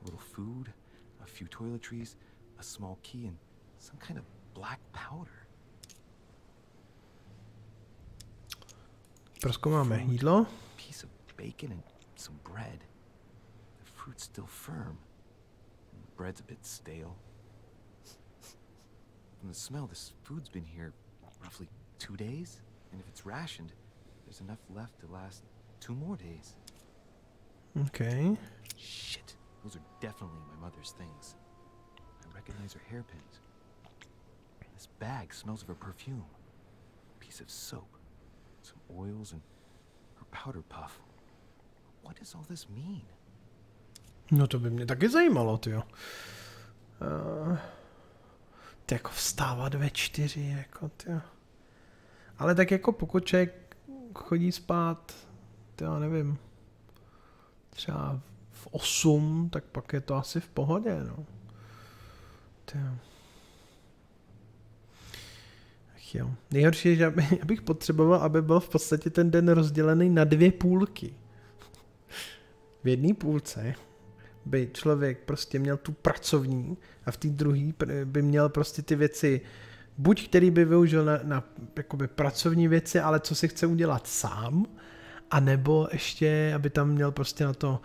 A little food, a few toiletries, a small key, and some kind of black powder. Proskoumáme jídlo. Piece of bacon and some bread. The fruit's still firm. And the bread's a bit stale. From the smell, this food's been here roughly two days. And if it's rationed, there's enough left to last two more days. Okay. Shit, those are definitely my mother's things. I recognize her hairpins. This bag smells of her perfume. A piece of soap, some oils, and her powder puff. What does all this mean? No to by mě taky zajímalo, ty jo. Uh, ty jako vstávat ve čtyři, jako ty Ale tak jako pokud člověk chodí spát, ty já nevím, třeba v 8, tak pak je to asi v pohodě, no. Ach jo. Nejhorší je, že abych potřeboval, aby byl v podstatě ten den rozdělený na dvě půlky. V jedné půlce by člověk prostě měl tu pracovní a v té druhé by měl prostě ty věci, buď který by využil na, na jakoby pracovní věci, ale co si chce udělat sám, a nebo ještě, aby tam měl prostě na to,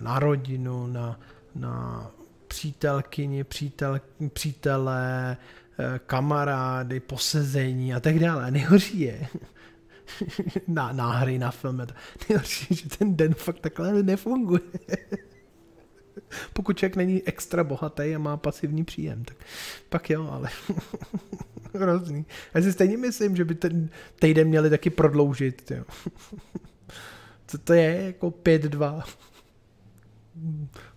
na, rodinu, na, na přítelkyni, přítel, přítele, eh, kamarády, posezení a tak dále. Nejhorší je, na, na hry, na filmy, nejhorší že ten den fakt takhle nefunguje. Pokud člověk není extra bohatý a má pasivní příjem, tak pak jo, ale hrozný. Já si stejně myslím, že by ten týden měli taky prodloužit. Jo. Co to je? Jako 5-2.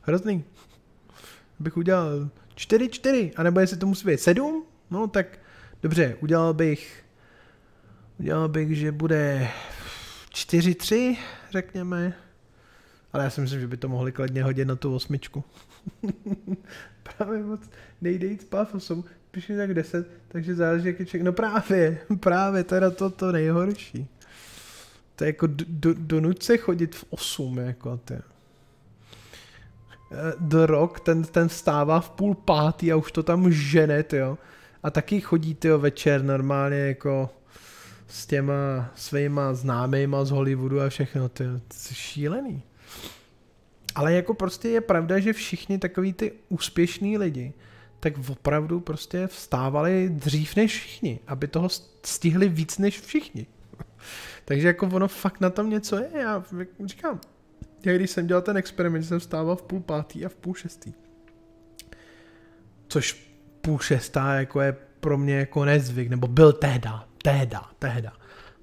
Hrozný. Bych udělal 4-4, anebo jestli to musí být 7, no tak dobře, udělal bych udělal bych, že bude 4-3, řekněme. Ale já si myslím, že by to mohli kladně hodit na tu osmičku. právě moc nejde jít spát v 8, píše tak 10, takže záleží, jak je člověk. No právě, právě, to je na to, to nejhorší. To je jako do, do, se chodit v 8, jako ty. Eh, The Rock, ten, ten vstává v půl pátý a už to tam žene, jo. A taky chodí, tyjo, večer normálně jako s těma svýma známejma z Hollywoodu a všechno, ty, to je šílený. Ale jako prostě je pravda, že všichni takový ty úspěšní lidi, tak opravdu prostě vstávali dřív než všichni, aby toho stihli víc než všichni. Takže jako ono fakt na tom něco je, já říkám, já když jsem dělal ten experiment, jsem vstával v půl pátý a v půl šestý. Což půl šestá jako je pro mě jako nezvyk, nebo byl tehda, tehda, tehda.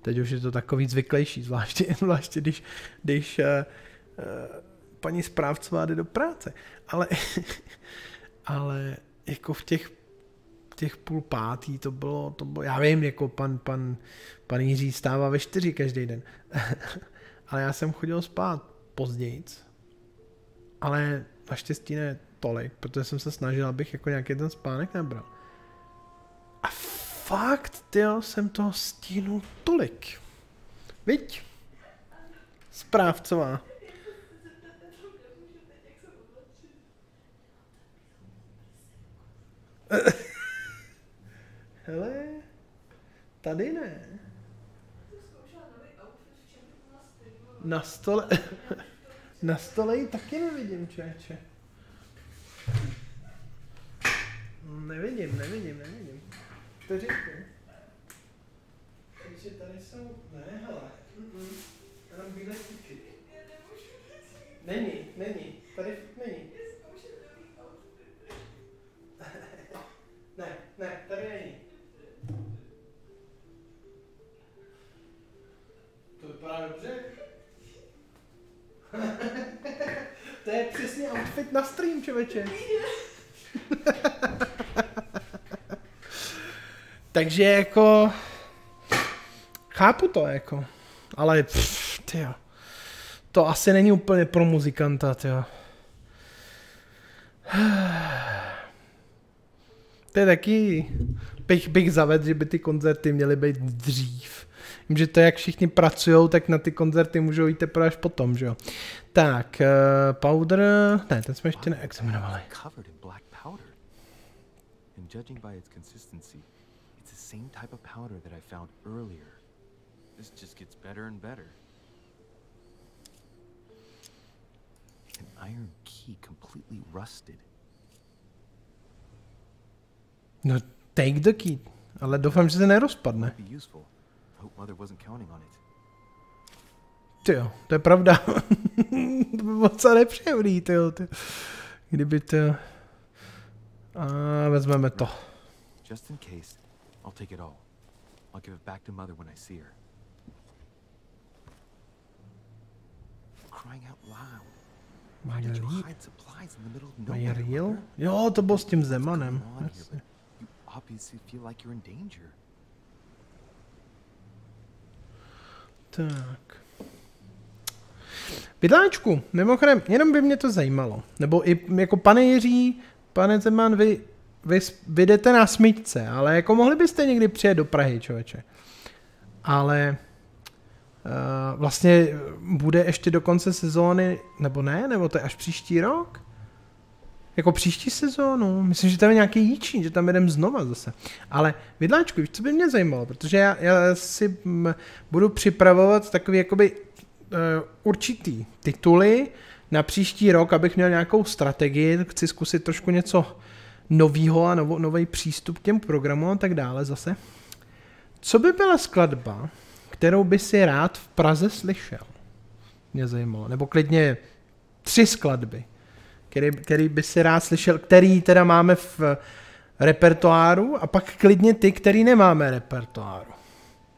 Teď už je to takový zvyklejší, zvláště, zvláště když, když uh, uh, paní správcová jde do práce. Ale, ale jako v těch, těch půl pátý to bylo, to bylo, já vím, jako pan, pan, pan Jiří stává ve čtyři každý den. ale já jsem chodil spát později, ale naštěstí ne tolik, protože jsem se snažil, abych jako nějaký ten spánek nebral. A fakt, tyjo, jsem toho stihnul tolik. Viď? Správcová. Hele, tady ne. Na stole, na stole ji taky nevidím, čeče. Nevidím, nevidím, nevidím. Vteřinku. Takže tady jsou, ne, hele, mm-mm. jenom bílé styky. Není, není, tady není. Ne, ne, tady není. Vypadá dobře. to je přesně outfit na stream, člověče. Takže jako... Chápu to jako. Ale pff, tyjo. To asi není úplně pro muzikanta, tyjo. To je taky, bych, bych zavedl, že by ty koncerty měly být dřív. Vím, že to, jak všichni pracují, tak na ty koncerty můžou jít teprve až potom, že jo. Tak, uh, Powder, ne, ten jsme ještě neexaminovali. And judging by its consistency, it's the same type of powder that I found earlier. This just gets better and better. An iron key completely rusted. No, take the key. Ale doufám, že se nerozpadne. Ty jo, to je pravda. to by bylo docela nepříjemný, ty jo. Ty. Kdyby to... A vezmeme to. Just in case, I'll take it all. I'll give it back to Mother when I see her. Crying out loud. Why did you Mají- hide supplies in the middle of Mají nowhere? real? Mother? Jo, to bylo s tím Zemanem. Jasně. but you obviously feel like you're in danger. Tak. Bydláčku, mimochodem, jenom by mě to zajímalo. Nebo i jako pane Jiří, pane Zeman, vy, vy, vy jdete na smyčce, ale jako mohli byste někdy přijet do Prahy, člověče. Ale uh, vlastně bude ještě do konce sezóny, nebo ne, nebo to je až příští rok? Jako příští sezónu. Myslím, že tam je nějaký jíčí, že tam jdem znova zase. Ale Vidláčku, víš, co by mě zajímalo, protože já, já si m, budu připravovat takový jakoby uh, určitý tituly na příští rok, abych měl nějakou strategii, chci zkusit trošku něco novýho a novo, nový přístup k těm programům a tak dále zase. Co by byla skladba, kterou by si rád v Praze slyšel? Mě zajímalo. Nebo klidně tři skladby, který, který by si rád slyšel, který teda máme v repertoáru a pak klidně ty, který nemáme repertoáru.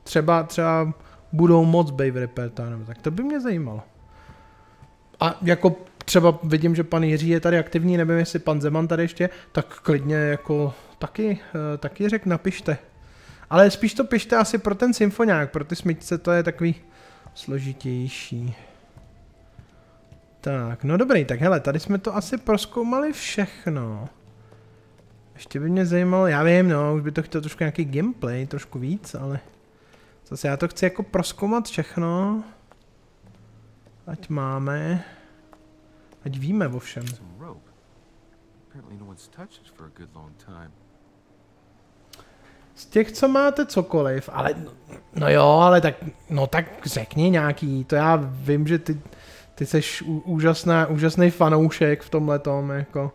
Třeba, třeba budou moc být v repertoáru, tak to by mě zajímalo. A jako třeba vidím, že pan Jiří je tady aktivní, nevím, jestli pan Zeman tady ještě, tak klidně jako taky, eh, taky řek napište. Ale spíš to pište asi pro ten symfoniák, pro ty smyčce to je takový složitější. Tak, no dobrý, tak hele, tady jsme to asi proskoumali všechno. Ještě by mě zajímalo, já vím, no, už by to chtěl trošku nějaký gameplay, trošku víc, ale zase já to chci jako proskoumat všechno. Ať máme, ať víme o všem. No. Z těch, co máte cokoliv, ale no jo, ale tak, no tak řekni nějaký, to já vím, že ty, ty ú, úžasná, úžasný fanoušek v tomhle tom, jako.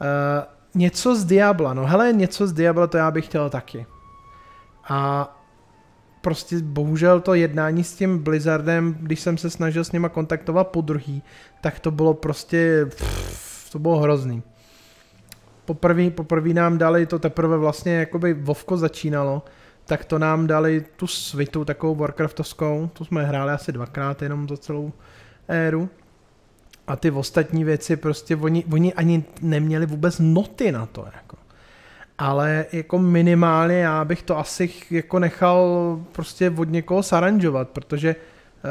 Uh, něco z Diabla, no hele, něco z Diabla to já bych chtěl taky. A prostě bohužel to jednání s tím Blizzardem, když jsem se snažil s nima kontaktovat po druhý, tak to bylo prostě, pff, to bylo hrozný poprvé, poprvé nám dali, to teprve vlastně jakoby Vovko začínalo, tak to nám dali tu svitu takovou Warcraftovskou, tu jsme hráli asi dvakrát jenom za celou éru. A ty ostatní věci prostě, oni, oni ani neměli vůbec noty na to, jako. Ale jako minimálně já bych to asi jako nechal prostě od někoho saranžovat, protože uh,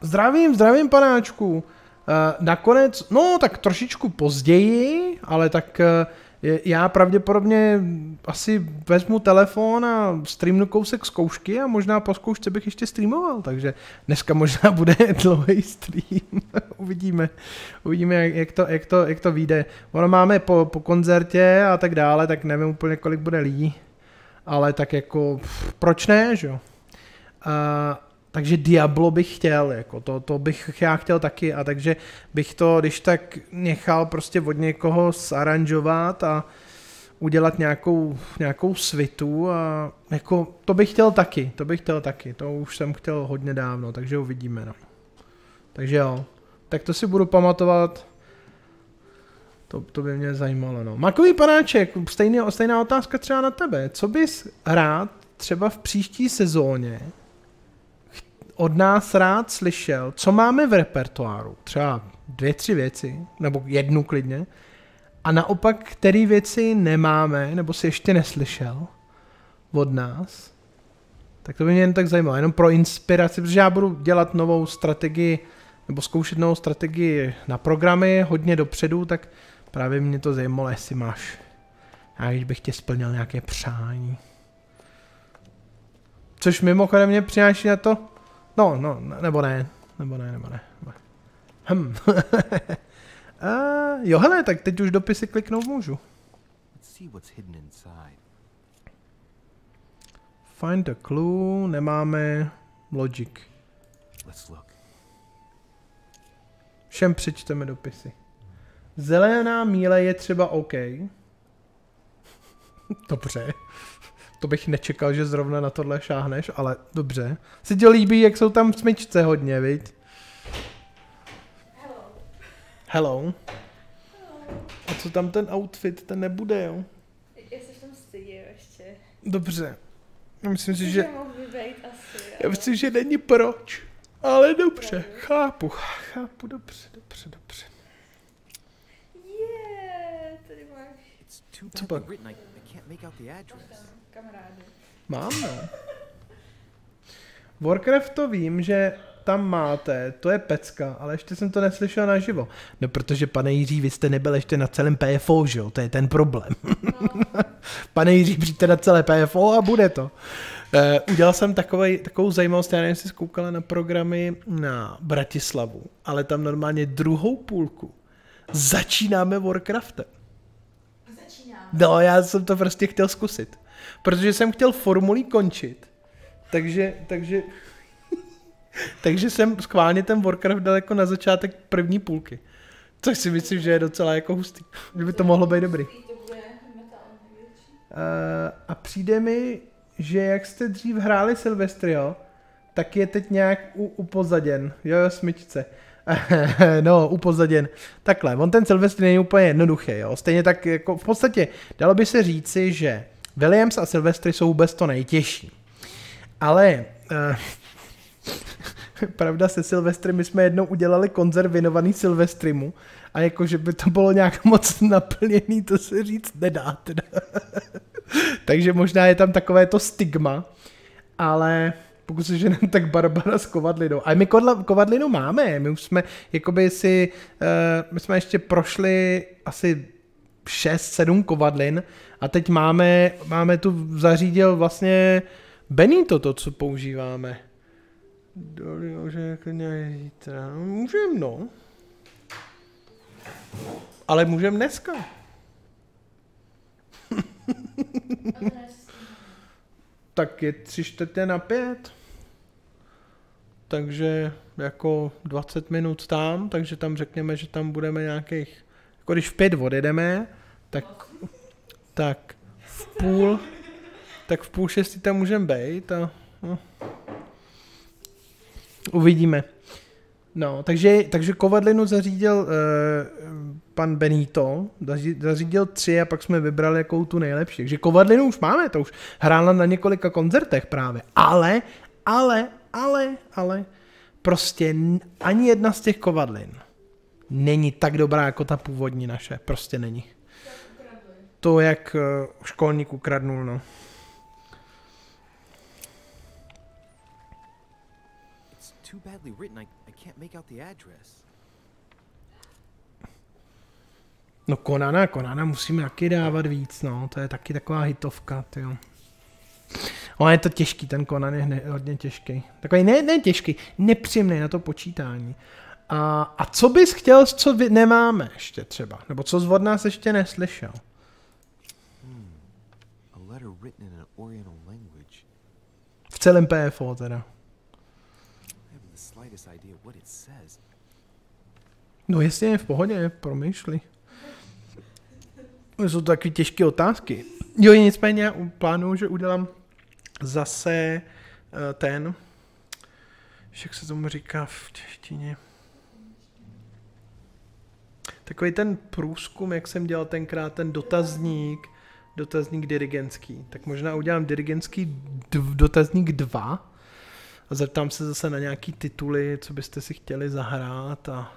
zdravím, zdravím panáčku, Uh, nakonec, no tak trošičku později, ale tak uh, já pravděpodobně asi vezmu telefon a streamnu kousek zkoušky a možná po zkoušce bych ještě streamoval, takže dneska možná bude dlouhý stream. Uvidíme, uvidíme, jak, jak, to, jak, to, jak to vyjde. Ono máme po, po koncertě a tak dále, tak nevím úplně, kolik bude lidí, ale tak jako, pff, proč ne, že jo? Uh, takže Diablo bych chtěl, jako to, to bych já chtěl taky a takže bych to, když tak nechal prostě od někoho zaranžovat a udělat nějakou, nějakou svitu a jako to bych chtěl taky, to bych chtěl taky, to už jsem chtěl hodně dávno, takže uvidíme, no. Takže jo, tak to si budu pamatovat, to, to by mě zajímalo, no. Makový panáček, stejný, stejná otázka třeba na tebe, co bys rád třeba v příští sezóně od nás rád slyšel, co máme v repertoáru. Třeba dvě, tři věci, nebo jednu klidně. A naopak, které věci nemáme, nebo si ještě neslyšel od nás. Tak to by mě jen tak zajímalo, jenom pro inspiraci, protože já budu dělat novou strategii, nebo zkoušet novou strategii na programy hodně dopředu, tak Právě mě to zajímalo, jestli máš. Já když bych tě splnil nějaké přání. Což mimochodem mě přináší na to. No, no, nebo ne. Nebo ne, nebo ne. Hm. A, jo, hele, tak teď už dopisy kliknout můžu. Find a clue, nemáme logic. Všem přečteme dopisy. Zelená míle je třeba OK. Dobře. To bych nečekal, že zrovna na tohle šáhneš, ale dobře. Se ti líbí, jak jsou tam smyčce hodně, viď? Hello. Hello. A co tam ten outfit, ten nebude, jo? Já se v tom stydím ještě. Dobře. Já myslím si, Že být asi. Já myslím, že není proč. Ale dobře, chápu, chápu, dobře, dobře, dobře. Yeah, tady máš Co pak? Kamarády. Mám, no. Warcraft to vím, že tam máte, to je pecka, ale ještě jsem to neslyšel naživo. No protože, pane Jiří, vy jste nebyl ještě na celém PFO, že jo? To je ten problém. pane Jiří, přijďte na celé PFO a bude to. Uh, udělal jsem takovej, takovou zajímavost, já nevím, jestli koukala na programy na Bratislavu, ale tam normálně druhou půlku začínáme Warcraftem. Začínám. No, já jsem to prostě chtěl zkusit. Protože jsem chtěl formulí končit. Takže, takže, takže jsem schválně ten Warcraft dal jako na začátek první půlky. Což si myslím, že je docela jako hustý. Že by to mohlo být dobrý. Největší. Uh, a přijde mi, že jak jste dřív hráli Silvestrio, tak je teď nějak u, upozaděn. Jo, jo, smyčce. no, upozaděn. Takhle, on ten Silvestri není úplně jednoduchý, jo. Stejně tak, jako v podstatě, dalo by se říci, že Williams a Silvestry jsou vůbec to nejtěžší. Ale uh, pravda se Silvestrem, my jsme jednou udělali koncert věnovaný Silvestrimu a jako, že by to bylo nějak moc naplněný, to se říct nedá teda. Takže možná je tam takové to stigma, ale pokud se ženem, tak Barbara s kovadlinou. A my kovadlinu máme, my už jsme, jakoby si, uh, my jsme ještě prošli asi 6-7 kovadlin a teď máme, máme tu zařídil vlastně Benito to, co používáme. Můžem, no. Ale můžem dneska. tak je tři čtvrtě na pět. Takže jako 20 minut tam, takže tam řekněme, že tam budeme nějakých, jako když v pět odjedeme, tak, tak v půl, tak v půl šestý tam můžeme být a no. uvidíme. No, takže, takže kovadlinu zařídil uh, pan Benito, zaří- zařídil tři a pak jsme vybrali jakou tu nejlepší. Takže kovadlinu už máme, to už hrála na několika koncertech právě. Ale, ale, ale, ale, prostě ani jedna z těch kovadlin není tak dobrá jako ta původní naše. Prostě není. To, jak uh, školník ukradnul, no. It's too badly written. I, I can't make out the address. No Konana, Konana musíme taky dávat víc, no, to je taky taková hitovka, jo. Ale je to těžký, ten Conan je hne, hodně těžký. Takový ne, ne těžký, nepříjemný na to počítání. A, a co bys chtěl, co vy nemáme ještě třeba? Nebo co z od nás ještě neslyšel? Language. V celém PFO teda. No jestli je v pohodě, promýšli. To jsou to takové těžké otázky. Jo, nicméně já plánuju, že udělám zase eh, ten, jak se tomu říká v češtině, takový ten průzkum, jak jsem dělal tenkrát, ten dotazník, dotazník dirigentský. Tak možná udělám dirigentský dv, dotazník 2 a zeptám se zase na nějaký tituly, co byste si chtěli zahrát a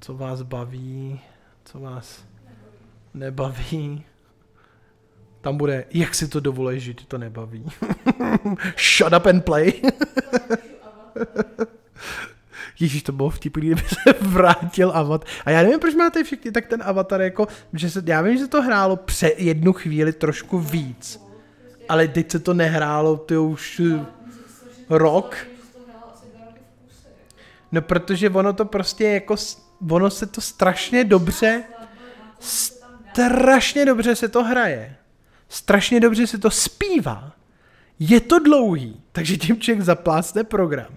co vás baví, co vás nebaví. Tam bude, jak si to dovolíš, že to nebaví. Shut up and play. Ježíš, to bylo vtipný, kdyby se vrátil avatar. A já nevím, proč máte všichni tak ten avatar, jako, že se, já vím, že se to hrálo pře jednu chvíli trošku víc. Ale teď se to nehrálo, ty už eh, rok. No protože ono to prostě jako, ono se to strašně dobře, strašně dobře se to hraje. Strašně dobře se to zpívá. Je to dlouhý, takže tím člověk zaplácne program.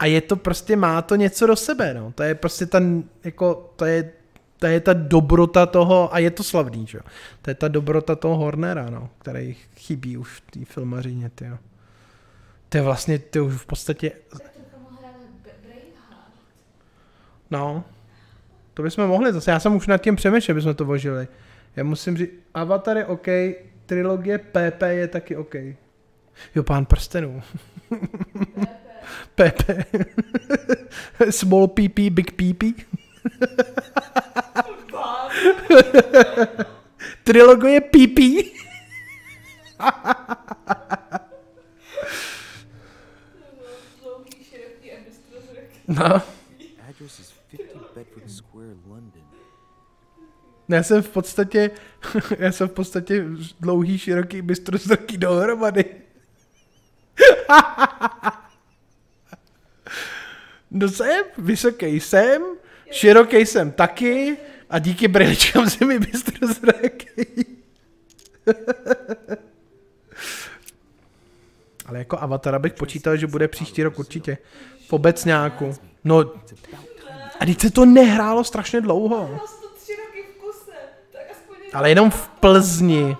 A je to prostě, má to něco do sebe, no. To je prostě ten, jako, to je, to je ta dobrota toho, a je to slavný, že jo. To je ta dobrota toho Hornera, no, který chybí už v té filmařině, ty To je vlastně, ty už v podstatě, no, to bychom mohli zase, já jsem už nad tím přemýšlel, bychom to vožili. Já musím říct, Avatar je OK, trilogie PP je taky OK. Jo, pán prstenů. PP. Small PP, big PP. Trilogie PP. No. Address is 50 Bedford Square, London. Já jsem v podstatě, já jsem v podstatě dlouhý, široký, bystrozraký dohromady. No jsem, vysoký jsem, široký jsem taky a díky briličkám jsem mi bystrozraký. Ale jako avatara bych počítal, že bude příští rok určitě. V obecňáku. No, a teď se to nehrálo strašně dlouho. Ale jenom v Plzni. No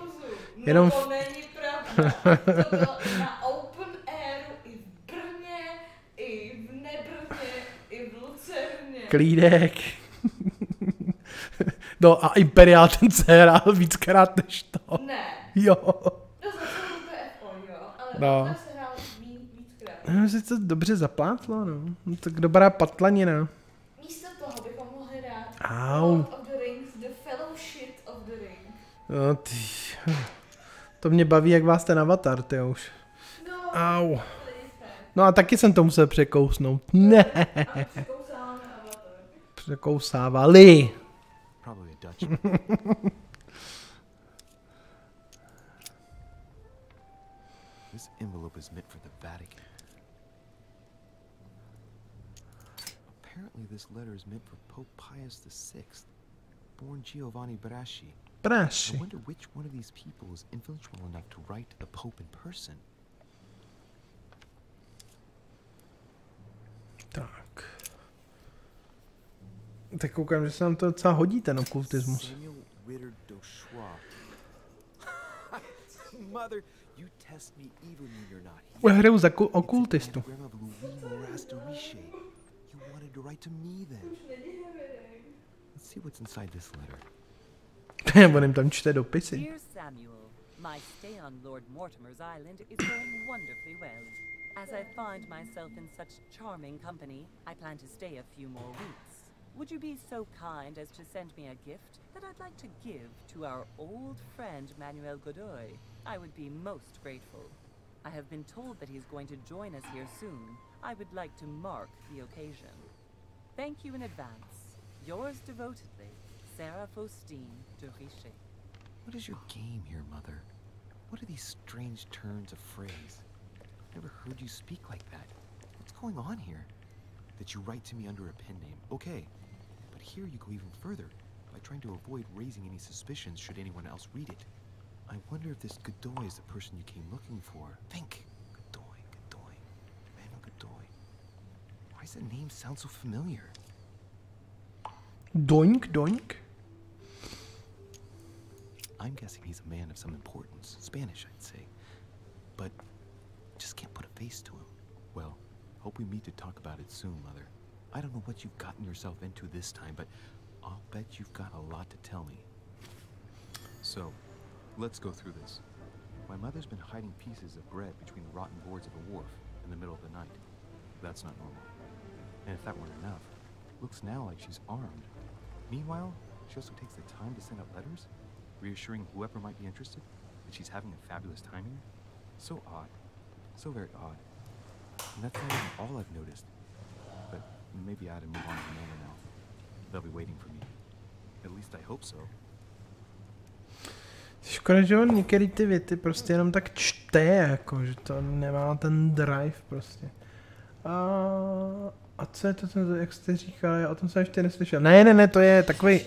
Jenom to v- není pravda. To bylo na open airu i v Brně, i v Nebrně, i v Lucerně. Klídek. No a Imperial ten se hrál víckrát než to. Ne, Jo. no za celou BFO, jo, ale No. se hrál víc, víckrát. No, že to dobře zaplátlo, no. no. Tak dobrá patlanina. Místo toho bychom mohli hrát Au. Lord of the Rings, The Fellowship of the Ring. No, ty. To mě baví, jak vás ten avatar, ty už. No, Au. No a taky jsem to musel překousnout. Ne. Překousávali. Probably a Dutch. this envelope is meant for the Vatican. Apparently, this letter is meant for Pope Pius VI, born Giovanni Braschi. I wonder which one of these people is influential enough to write to the Pope in person. Tak. Tak koukám, že se nám to docela hodí, ten okultismus. Samuel Ritter Dauchois. Mother, you test me even when you're not here. Hraju za okultistu. anagram of Louis Moras de Riche. You wanted to write to me then. Let's see what's inside this letter. On jim tam čte dopisy. My stay on Lord Mortimer's island is going wonderfully well. As I find myself in such charming company, I plan to stay a few more weeks. Would you be so kind as to send me a gift that I'd like to give to our old friend Manuel Godoy? I would be most grateful. I have been told that he's going to join us here soon. I would like to mark the occasion. Thank you in advance. Yours devotedly, Sarah Faustine de Richet. What is your game here, Mother? What are these strange turns of phrase? I Never heard you speak like that. What's going on here? That you write to me under a pen name, okay. But here you go even further by trying to avoid raising any suspicions should anyone else read it. I wonder if this Godoy is the person you came looking for. Think. Godoy, Godoy, Manuel oh, Godoy. Why does that name sound so familiar? Doink, doink. I'm guessing he's a man of some importance. Spanish, I'd say. But just can't put a face to him. Well, hope we meet to talk about it soon, Mother. I don't know what you've gotten yourself into this time, but I'll bet you've got a lot to tell me. So, let's go through this. My mother's been hiding pieces of bread between the rotten boards of a wharf in the middle of the night. That's not normal. And if that weren't enough, looks now like she's armed. Meanwhile, she also takes the time to send out letters, reassuring whoever might be interested that she's having a fabulous time here. So odd. So very odd. And that's not even all I've noticed. Maybe I ought to move on to Mona now. They'll be waiting for me. At least I hope so. Škoda, že on některý ty věty prostě jenom tak čte, jako, že to nemá ten drive prostě. A, a co je to, co, jak jste říkali, o tom jsem ještě neslyšel. Ne, ne, ne, to je takový,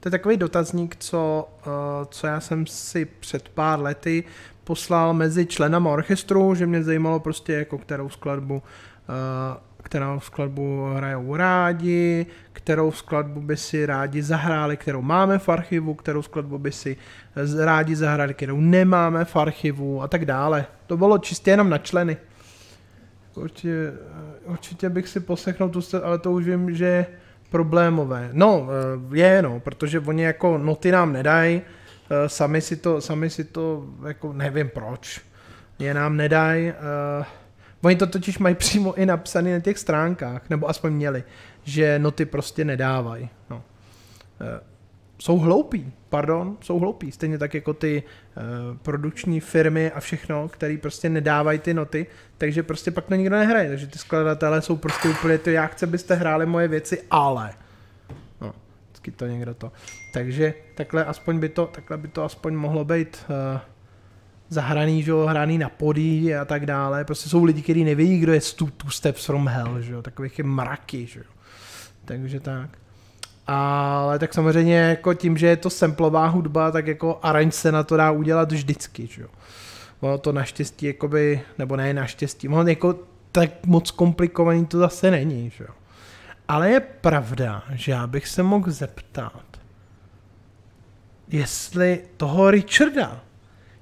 to je takový dotazník, co, uh, co já jsem si před pár lety poslal mezi členama orchestru, že mě zajímalo prostě jako kterou skladbu uh, kterou skladbu hrajou rádi, kterou skladbu by si rádi zahráli, kterou máme v archivu, kterou skladbu by si rádi zahráli, kterou nemáme v archivu a tak dále. To bylo čistě jenom na členy. Určitě, určitě bych si poslechnul tu, ale to už vím, že je problémové. No, je, no, protože oni jako noty nám nedají, sami si to, sami si to, jako nevím proč, je nám nedají, uh, Oni to totiž mají přímo i napsané na těch stránkách, nebo aspoň měli, že noty prostě nedávají. No. E, jsou hloupí, pardon, jsou hloupí. Stejně tak jako ty e, produkční firmy a všechno, které prostě nedávají ty noty, takže prostě pak to nikdo nehraje. Takže ty skladatelé jsou prostě úplně to, já chci, byste hráli moje věci, ale. No, to někdo to. Takže takhle aspoň by to, takhle by to aspoň mohlo být. E, zahraný, že jo, hraný na pody a tak dále. Prostě jsou lidi, kteří nevědí, kdo je Two, two Steps from Hell, že jo, takových je mraky, že jo. Takže tak. Ale tak samozřejmě jako tím, že je to samplová hudba, tak jako aranž se na to dá udělat vždycky, že jo. Ono to naštěstí, jakoby, nebo ne naštěstí, ono jako tak moc komplikovaný to zase není, že jo. Ale je pravda, že já bych se mohl zeptat, jestli toho Richarda,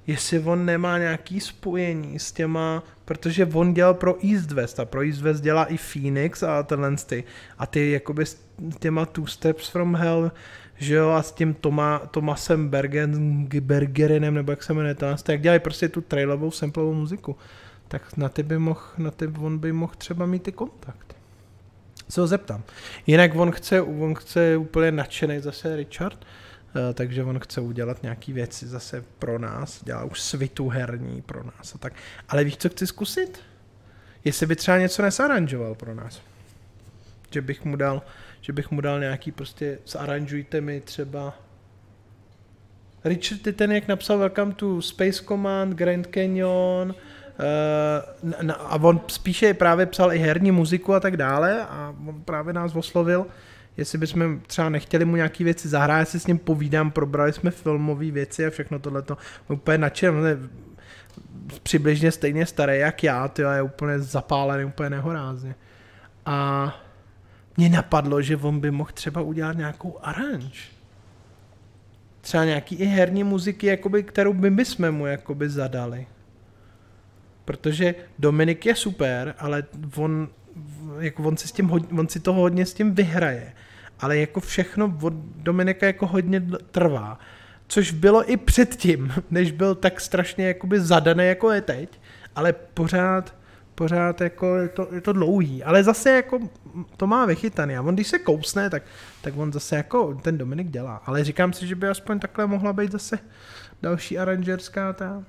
jestli on nemá nějaký spojení s těma, protože on dělal pro East West a pro East West dělá i Phoenix a tenhle ty, a ty jakoby s těma Two Steps from Hell, že jo, a s tím Toma, Tomasem Bergen, Bergerinem, nebo jak se jmenuje to, tak dělají prostě tu trailovou samplovou muziku. Tak na ty by mohl, na ty on by mohl třeba mít ty kontakty. Se ho zeptám. Jinak on chce, on chce úplně nadšený zase Richard, takže on chce udělat nějaký věci zase pro nás, dělá už svitu herní pro nás a tak. Ale víš, co chci zkusit? Jestli by třeba něco nesaranžoval pro nás. Že bych mu dal, že bych mu dal nějaký prostě, zaranžujte mi třeba Richard ten, jak napsal Welcome to Space Command, Grand Canyon, uh, a on spíše právě psal i herní muziku a tak dále a on právě nás oslovil, jestli bychom třeba nechtěli mu nějaký věci zahrát, já si s ním povídám, probrali jsme filmové věci a všechno tohleto. Úplně nadšen, přibližně stejně starý jak já, ty je úplně zapálený, úplně nehorázně. A mě napadlo, že on by mohl třeba udělat nějakou aranž. Třeba nějaký i herní muziky, jakoby, kterou by my jsme mu jakoby zadali. Protože Dominik je super, ale on, jako on, si s tím, on si toho hodně s tím vyhraje ale jako všechno od Dominika jako hodně trvá. Což bylo i předtím, než byl tak strašně jakoby zadaný, jako je teď, ale pořád, pořád jako je to, je to dlouhý, ale zase jako to má vychytaný a on když se kousne, tak, tak on zase jako ten Dominik dělá, ale říkám si, že by aspoň takhle mohla být zase další aranžerská ta.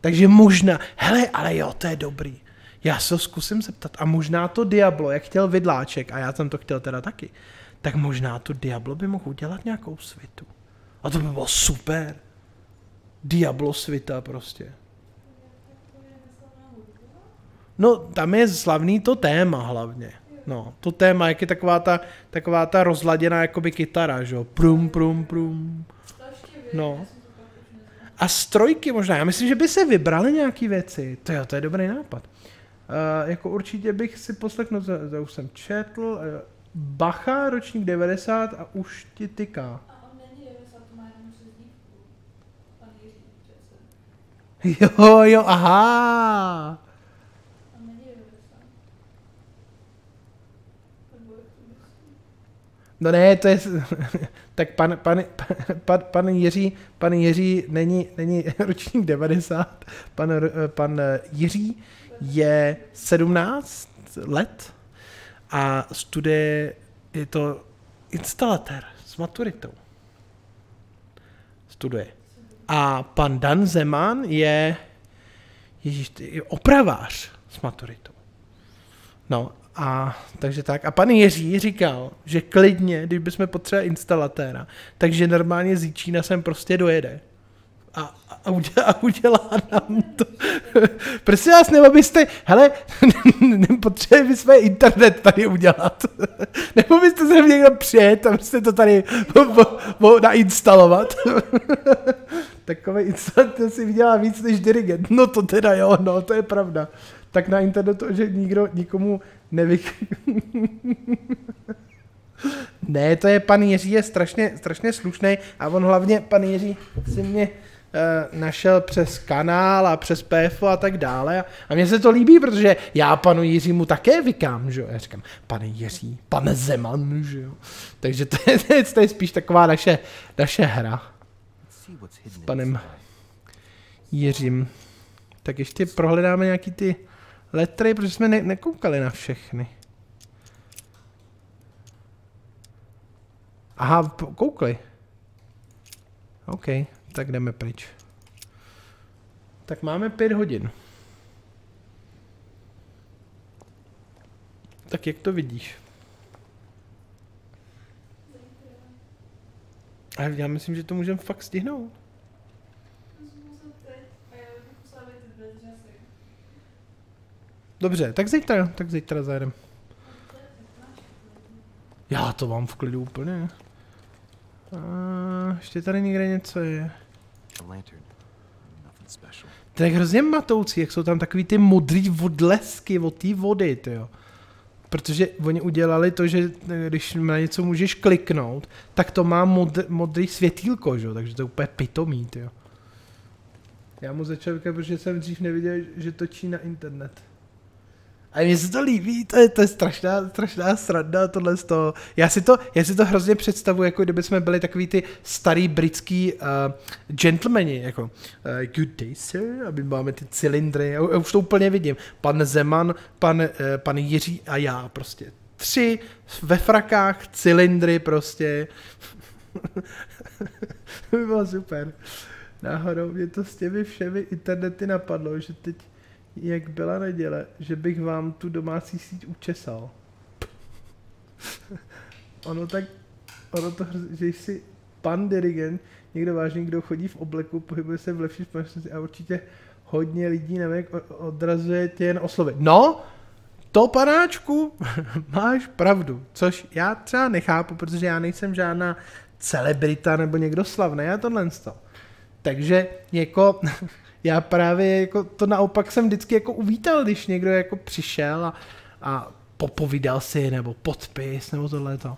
Takže možná, hele, ale jo, to je dobrý. Já se zkusím zeptat a možná to Diablo, jak chtěl vidláček a já jsem to chtěl teda taky, tak možná to Diablo by mohl udělat nějakou svitu. A to by bylo super. Diablo svita prostě. No, tam je slavný to téma hlavně. No, to téma, jak je taková ta, taková ta rozladěná jakoby kytara, že jo, prum, prum, prum. No. A strojky možná, já myslím, že by se vybrali nějaký věci. To jo, to je dobrý nápad. Uh, jako určitě bych si poslechnul, to, to už jsem četl, uh, Bacha, ročník 90 a už ti tyká. A on není 90, to má jenom přezdívku. Pan Jiří přece. Jo, jo, aha. On není 90. Nebo jak to myslíš? No ne, to je, tak pan, pan, pan, pan, Jiří, pan Jiří není, není ročník 90, pan, pan Jiří je 17 let a studuje, je to instalatér s maturitou. Studuje. A pan Dan Zeman je, ježiš, je opravář s maturitou. No A takže tak. A pan Jiří říkal, že klidně, když bychom potřebovali instalatéra, takže normálně z Jíčína sem prostě dojede. A, a, udělá, a udělá nám to. Prosím vás, nebo byste, hele, potřebovali bychom internet tady udělat. nebo byste se někdo přijet a byste to tady mo- mo- nainstalovat. Takový instalatér si vydělá víc než dirigent. No to teda jo, no, to je pravda. Tak na internetu, že nikdo nikomu nevyk... ne, to je pan Jiří, je strašně, strašně slušný a on hlavně, pan Jiří, si mě našel přes kanál a přes PFO a tak dále a, mně se to líbí, protože já panu Jiřímu také vykám, že jo, já říkám, pane Jiří, pane Zeman, že jo, takže to je, to je, spíš taková naše, naše hra s panem Jiřím. Tak ještě prohledáme nějaký ty letry, protože jsme ne- nekoukali na všechny. Aha, koukli. OK, tak jdeme pryč. Tak máme pět hodin. Tak jak to vidíš? A já myslím, že to můžeme fakt stihnout. Dobře, tak zítra, tak zítra zajedem. Já to mám v klidu úplně. A ještě tady někde něco je. To je hrozně matoucí, jak jsou tam takový ty modrý odlesky od té vody, jo. Protože oni udělali to, že eh, když na něco můžeš kliknout, tak to má mod, modrý světýlko, že? jo, takže to je úplně pitomý, jo. Já mu začal říkat, protože jsem dřív neviděl, že točí na internet. A mně se to líbí, to je, to je strašná, strašná sranda tohle z toho. Já si to, já si to hrozně představuji, jako kdyby jsme byli takový ty starý britský uh, gentlemani, jako uh, good day sir, aby máme ty cylindry, já, já už to úplně vidím. Pan Zeman, pan, uh, pan Jiří a já prostě. Tři ve frakách, cylindry prostě. to by bylo super. Náhodou mě to s těmi všemi internety napadlo, že teď jak byla neděle, že bych vám tu domácí síť učesal. ono tak, ono to, že jsi pan dirigent, někdo vážný, kdo chodí v obleku, pohybuje se v lepší společnosti a určitě hodně lidí, nevím, jak odrazuje tě jen oslovit. No, to panáčku, máš pravdu, což já třeba nechápu, protože já nejsem žádná celebrita nebo někdo slavný, já tohle to. Takže jako já právě jako to naopak jsem vždycky jako uvítal, když někdo jako přišel a, a popovídal si nebo podpis nebo tohleto.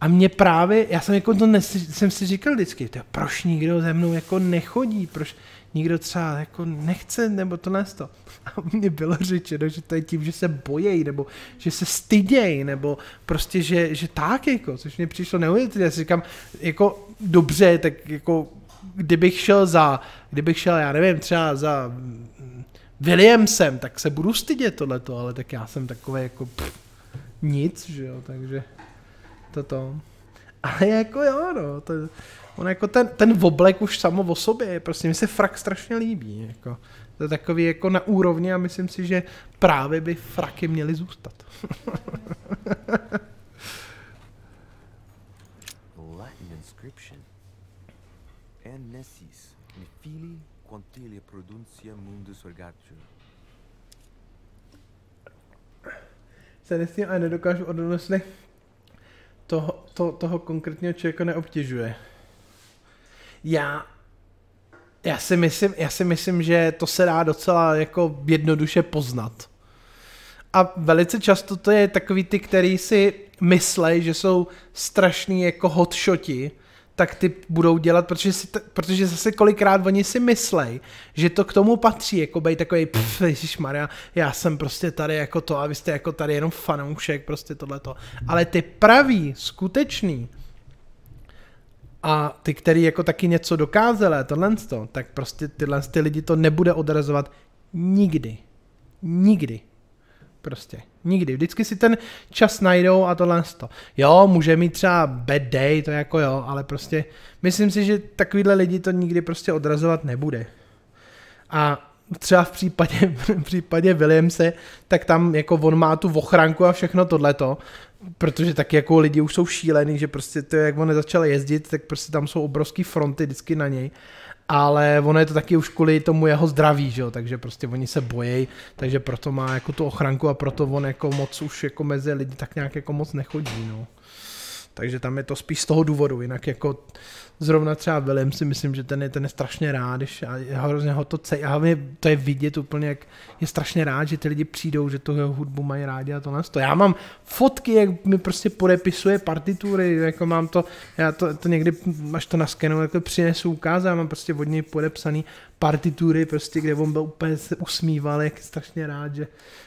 A mě právě, já jsem jako to nes, jsem si říkal vždycky, to, proč nikdo ze mnou jako nechodí, proč nikdo třeba jako nechce, nebo tohle to. A mně bylo řečeno, že to je tím, že se bojejí, nebo že se stydějí, nebo prostě, že, že tak jako, což mě přišlo neuvěřitelné. Já si říkám, jako dobře, tak jako kdybych šel za, kdybych šel, já nevím, třeba za Williamsem, tak se budu stydět tohleto, ale tak já jsem takový jako pff, nic, že jo, takže toto. Ale jako jo, no, to, on jako ten, ten oblek už samo o sobě, prostě mi se frak strašně líbí, jako. To je takový jako na úrovni a myslím si, že právě by fraky měly zůstat. Latin inscription. En nessis, mi fili quantilia produncia mundus vergatio. se nesmím a nedokážu jestli toho, to, toho konkrétního člověka neobtěžuje. Já, já si myslím, já si myslím, že to se dá docela jako jednoduše poznat. A velice často to je takový ty, který si myslej, že jsou strašný jako hotshoti, tak ty budou dělat, protože, si t- protože zase kolikrát oni si myslej, že to k tomu patří, jako bej takový, pff, Maria, já jsem prostě tady jako to a vy jste jako tady jenom fanoušek, prostě tohleto. Ale ty pravý, skutečný, a ty, který jako taky něco dokázali, tohle to, tak prostě tyhle ty lidi to nebude odrazovat nikdy. Nikdy. Prostě. Nikdy. Vždycky si ten čas najdou a tohle to. Jo, může mít třeba bad day, to jako jo, ale prostě myslím si, že takovýhle lidi to nikdy prostě odrazovat nebude. A třeba v případě, v případě Williamse, tak tam jako on má tu ochranku a všechno tohleto, protože taky jako lidi už jsou šílený, že prostě to, jak on začal jezdit, tak prostě tam jsou obrovský fronty vždycky na něj ale ono je to taky už kvůli tomu jeho zdraví, že jo? takže prostě oni se bojí, takže proto má jako tu ochranku a proto on jako moc už jako mezi lidi tak nějak jako moc nechodí, no. Takže tam je to spíš z toho důvodu, jinak jako zrovna třeba William si myslím, že ten je, ten je strašně rád, když a hrozně ho to cej, a hlavně to je vidět úplně, jak je strašně rád, že ty lidi přijdou, že tu jeho hudbu mají rádi a to nás to. Já mám fotky, jak mi prostě podepisuje partitury, jako mám to, já to, to někdy, až to naskenu, jako přinesu ukázat, já mám prostě od něj podepsaný partitury, prostě, kde on byl úplně se usmíval, jak je strašně rád, že,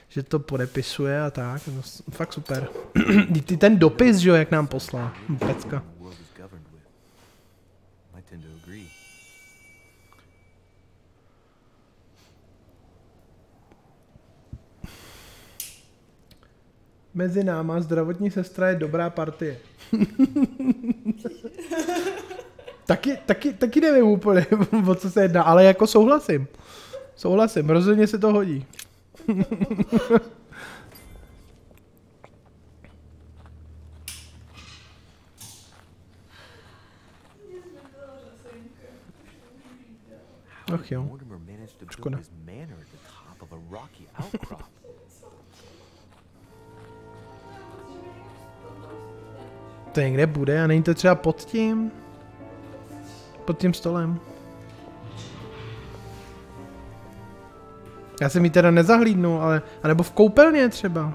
že to podepisuje a tak, no, fakt super. Ty ten dopis, že jo, jak nám poslal, pecka. the world is governed with. I tend to agree. Mezi náma zdravotní sestra je dobrá partie. taky, taky, taky nevím úplně, o co se jedná, ale jako souhlasím. Souhlasím, rozhodně se to hodí. Ach jo. Škoda. To někde bude a není to třeba pod tím? Pod tím stolem. Já jsem ji teda nezahlídnul, ale, anebo v koupelně třeba.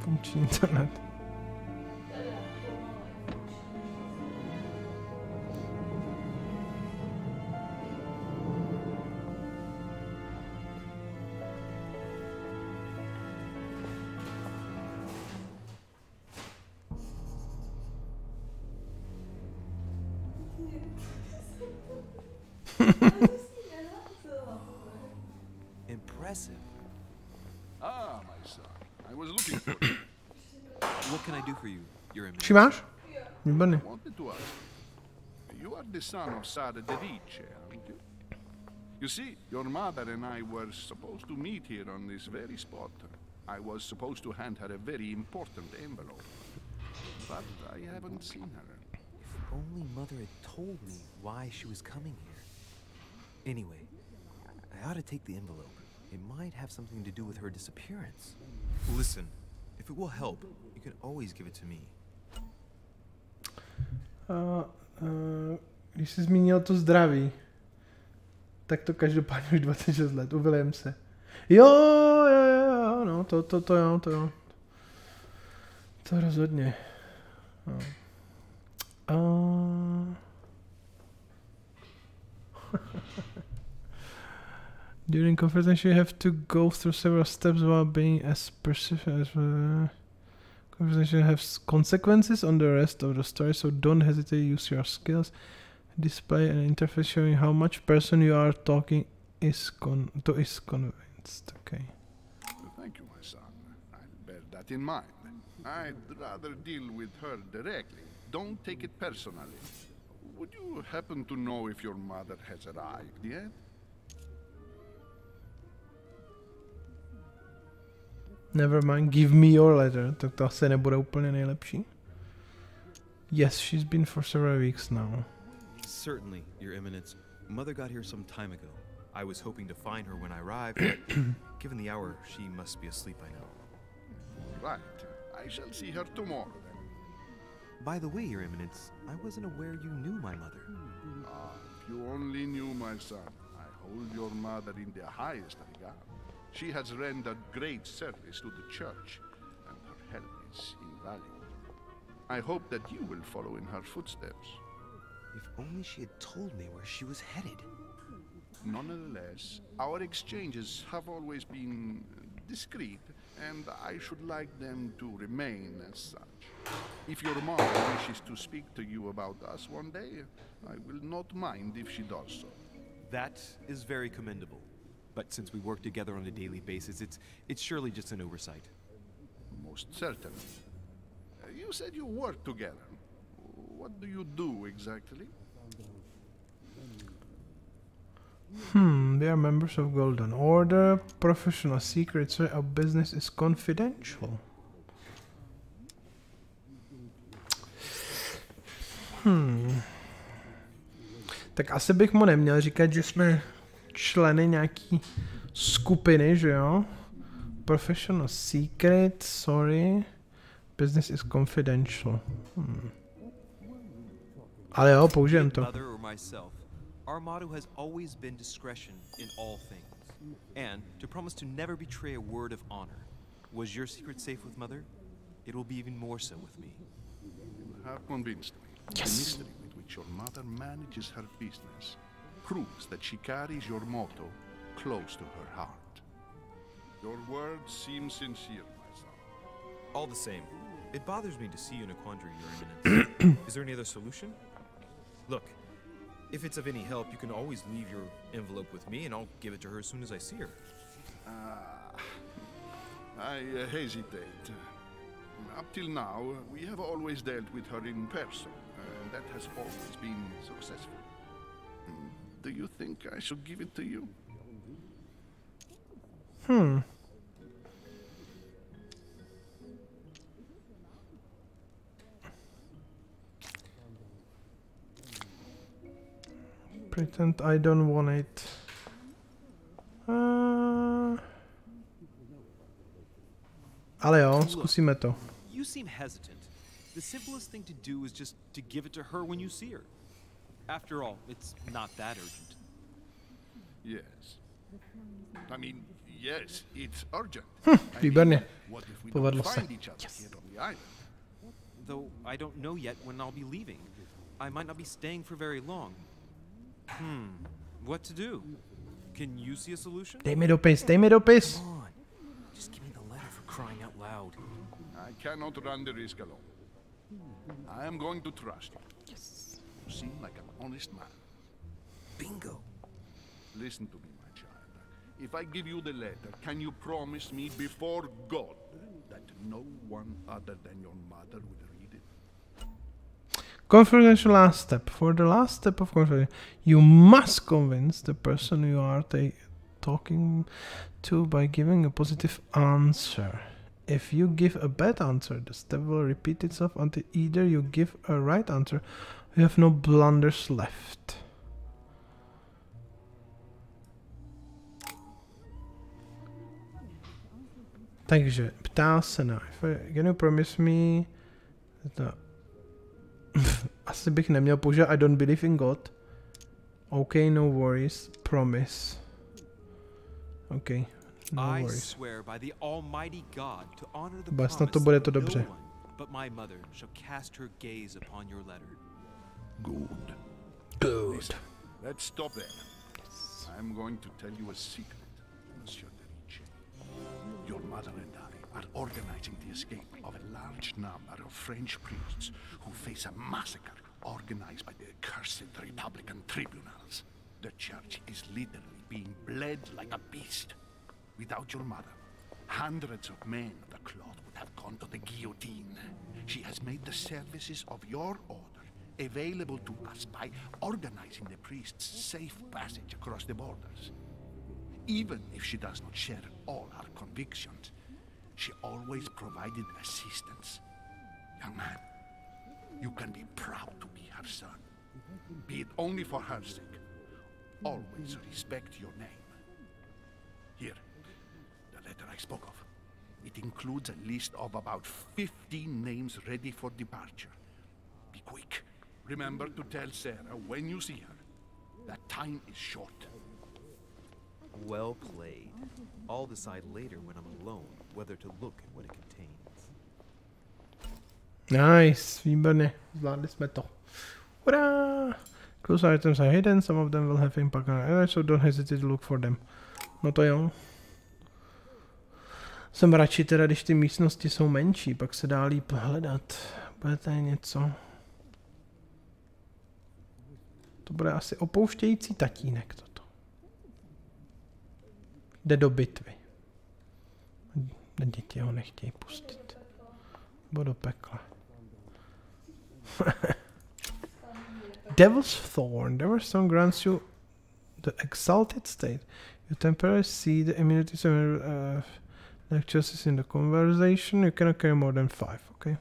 Funkční internet. Your Eminence? Šimáš? Výborně. To ask. You are the son of Sada de Vice, aren't you? You see, your mother and I were supposed to meet here on this very spot. I was supposed to hand her a very important envelope. But I haven't seen her. If only Mother had told me why she was coming here. Anyway, I ought to take the envelope. It might have something to do with her disappearance. Listen, if it will help, you can always give it to me. A, a, když jsi zmínil to zdraví, tak to každopádně už 26 let, u Williamse. Jo, jo, jo, jo, no, to, to, to jo, to jo. To rozhodně. No. A... During confrontation you have to go through several steps while being as persistent as... Uh, Conversation has consequences on the rest of the story, so don't hesitate use your skills. Display an interface showing how much person you are talking is con to is convinced. Okay. Thank you, my son. I'll bear that in mind. I'd rather deal with her directly. Don't take it personally. Would you happen to know if your mother has arrived yet? Never mind, give me your letter. Tak to asi nebude úplně nejlepší. Yes, she's been for several weeks now. Certainly, Your Eminence. Mother got here some time ago. I was hoping to find her when I arrived, but given the hour, she must be asleep by now. Right. I shall see her tomorrow then. By the way, Your Eminence, I wasn't aware you knew my mother. Ah, if you only knew, my son. I hold your mother in the highest regard. She has rendered great service to the church, and her help is invaluable. I hope that you will follow in her footsteps. If only she had told me where she was headed. Nonetheless, our exchanges have always been discreet, and I should like them to remain as such. If your mother wishes to speak to you about us one day, I will not mind if she does so. That is very commendable. But since we work together on a daily basis, it's it's surely just an oversight. Most certainly. Uh, You said you work together. What do you do exactly? Hmm, we are members of Golden Order. Professional secrets of business is confidential. Hmm. Tak asi bych mu neměl říkat, že jsme členy nějaký skupiny, že jo? Professional secret, sorry. Business is confidential. Hmm. Ale jo, použijem to. Our motto has always been discretion in all things, and to promise to never betray a word of honor. Was your secret safe with Mother? It will be even more so with me. You have convinced me. The mystery with which your mother manages her business proves that she carries your motto close to her heart. Your words seem sincere, my son. All the same, it bothers me to see you in a quandary, Your Eminence. Is there any other solution? Look, if it's of any help, you can always leave your envelope with me, and I'll give it to her as soon as I see her. Ah, I uh, hesitate. Up till now, uh, we have always dealt with her in person, and that has always been successful. Do you think I should give it to you? Hmm. Pretend I don't want it. Uh... Ale jo, zkusíme to. You seem hesitant. The simplest thing to do is just to give it to her when you see her. After all, it's not that urgent. Yes. I mean, yes, it's urgent. I mean, Výborně. what Povedlo se. find each other here on the island? Though I don't know yet when I'll be leaving. I might not be staying for very long. Hmm, what to do? Can you see a solution? Dej mi dopis, dej mi dopis. Come on, just give me the letter for crying out loud. I cannot run the risk alone. I am going to trust you. Yes. You seem like an honest man. Bingo. Listen to me, my child. If I give you the letter, can you promise me before God that no one other than your mother will read it? Confidential last step. For the last step of confidential, you must convince the person you are ta- talking to by giving a positive answer. If you give a bad answer, the step will repeat itself until either you give a right answer you have no blunders left. Takže ptá se na Can you promise me that asi bych neměl použít I don't believe in God. OK, no worries. Promise. OK, no I worries. swear by the Almighty God to honor the promise to bude to dobře. no one but my mother shall cast her gaze upon your letter. Good. Good. Listen, let's stop there. I'm going to tell you a secret, Monsieur de Ricci. Your mother and I are organizing the escape of a large number of French priests who face a massacre organized by the accursed Republican tribunals. The church is literally being bled like a beast. Without your mother, hundreds of men of the cloth would have gone to the guillotine. She has made the services of your order available to us by organizing the priests' safe passage across the borders. Even if she does not share all our convictions, she always provided assistance. Young man, you can be proud to be her son. Be it only for her sake. Always respect your name. Here, the letter I spoke of. It includes a list of about 15 names ready for departure. Be quick. Remember to tell Sarah when you see her that time is short. Well played. I'll decide later when I'm alone whether to look at what it contains. Nice, výborně, zvládli jsme to. Hurá! Close items are hidden, some of them will have impact on others, so don't hesitate to look for them. No to jo. Jsem radši teda, když ty místnosti jsou menší, pak se dá líp hledat. Bude tady něco. To bude asi opouštějící tatínek toto. Jde do bitvy. Děti ho nechtějí pustit. Nebo do pekla. Devil's Thorn. Devil's Thorn grants you the exalted state. You temporarily see the immunity to uh, lectures in the conversation. You cannot carry more than five, okay?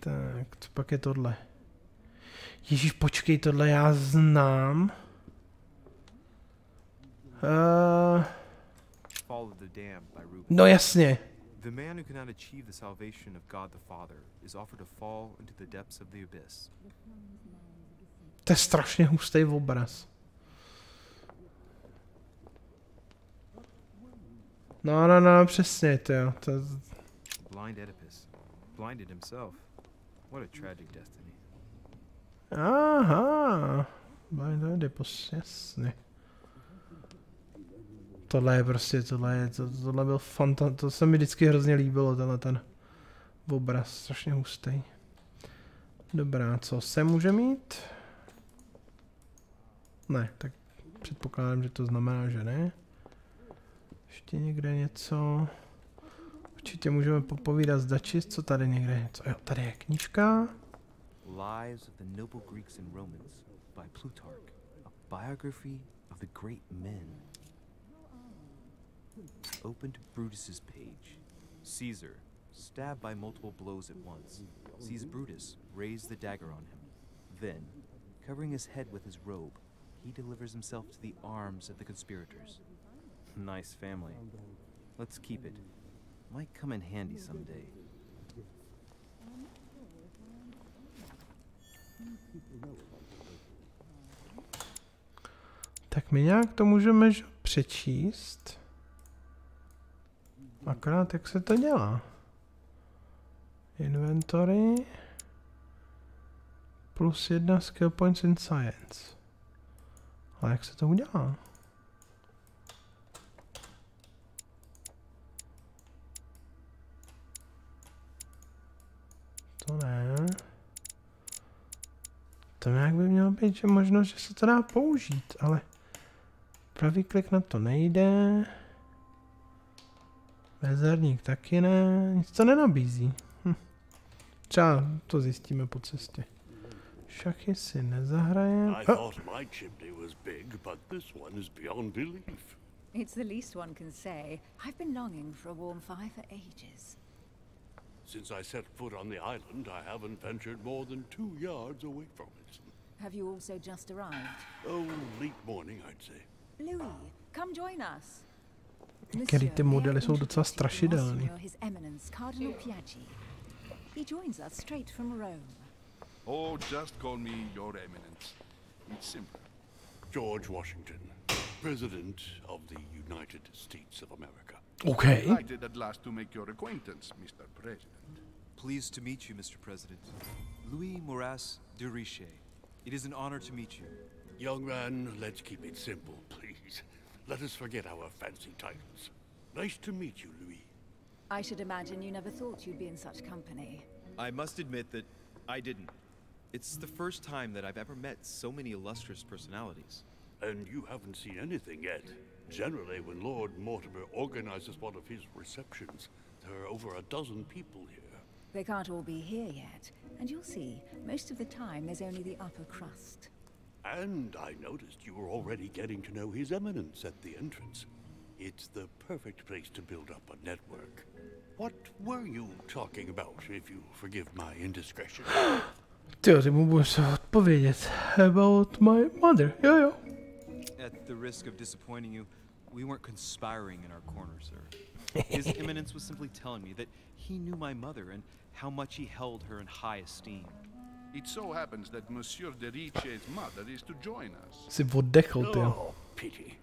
Tak, co pak je tohle? Ježíš, počkej, tohle já znám. Uh, no jasně. The man who cannot achieve the salvation of God the Father is offered to fall into the depths of the abyss. To je strašně hustý obraz. No, no, no, přesně, to jo. To, Blind Oedipus. Blinded himself. What a tragic destiny. Aha. Oedipus, jasně. Tohle je prostě, tohle je, to, tohle byl fanta, to se mi vždycky hrozně líbilo, tenhle ten obraz, strašně hustý. Dobrá, co se může mít? Ne, tak předpokládám, že to znamená, že ne. Ještě někde něco. Určitě můžeme popovídat s Dačis, co tady někde je. Co, jo, tady je knížka. Lives of the Noble Greeks and Romans by Plutarch. A biography of the great men. Open to Brutus's page. Caesar, stabbed by multiple blows at once, sees Brutus raise the dagger on him. Then, covering his head with his robe, he delivers himself to the arms of the conspirators. Nice family. Let's keep it. Might come in handy someday. Tak my nějak to můžeme že, přečíst. Akorát jak se to dělá. Inventory. Plus jedna skill points in science. Ale jak se to udělá? To ne. To nějak by mělo být, že možno, že se to dá použít, ale pravý klik na to nejde. Mezerník taky ne, nic to nenabízí. Hm. Třeba to zjistíme po cestě. Šachy si nezahraje. I thought my chimney was big, but this one is beyond belief. It's the least one can say. I've been longing for a warm fire for ages. Since I set foot on the island, I haven't ventured more than two yards away from it. Have you also just arrived? Oh, late morning, I'd say. Louis, come join us. Některý ty Monsieur, may I modely jsou docela introduce strašidelný. His Eminence Cardinal Piaggi. He joins us straight from Rome. Oh, just call me Your Eminence. It's simple. George Washington, President of the United States of America. OK. Delighted at last to make your acquaintance, Mr. President. Pleased to meet you, Mr. President. Louis Moras de Riche. It is an honor to meet you. Young man, let's keep it simple, please. Let us forget our fancy titles. Nice to meet you, Louis. I should imagine you never thought you'd be in such company. I must admit that I didn't. It's the first time that I've ever met so many illustrious personalities. And you haven't seen anything yet. Generally, when Lord Mortimer organizes one of his receptions, there are over a dozen people here. They can't all be here yet, and you'll see, most of the time there's only the upper crust. And I noticed you were already getting to know His Eminence at the entrance. It's the perfect place to build up a network. What were you talking about, if you forgive my indiscretion? Ty ty mu budeš odpovědět. About my mother. Jo, jo. At the risk of disappointing you, we weren't conspiring in our corner, sir. His Eminence was simply telling me that he knew my mother and how much he held her in high esteem. It so happens that Monsieur de Riche's mother is to join us. Si oddechl, ty. Oh, pity.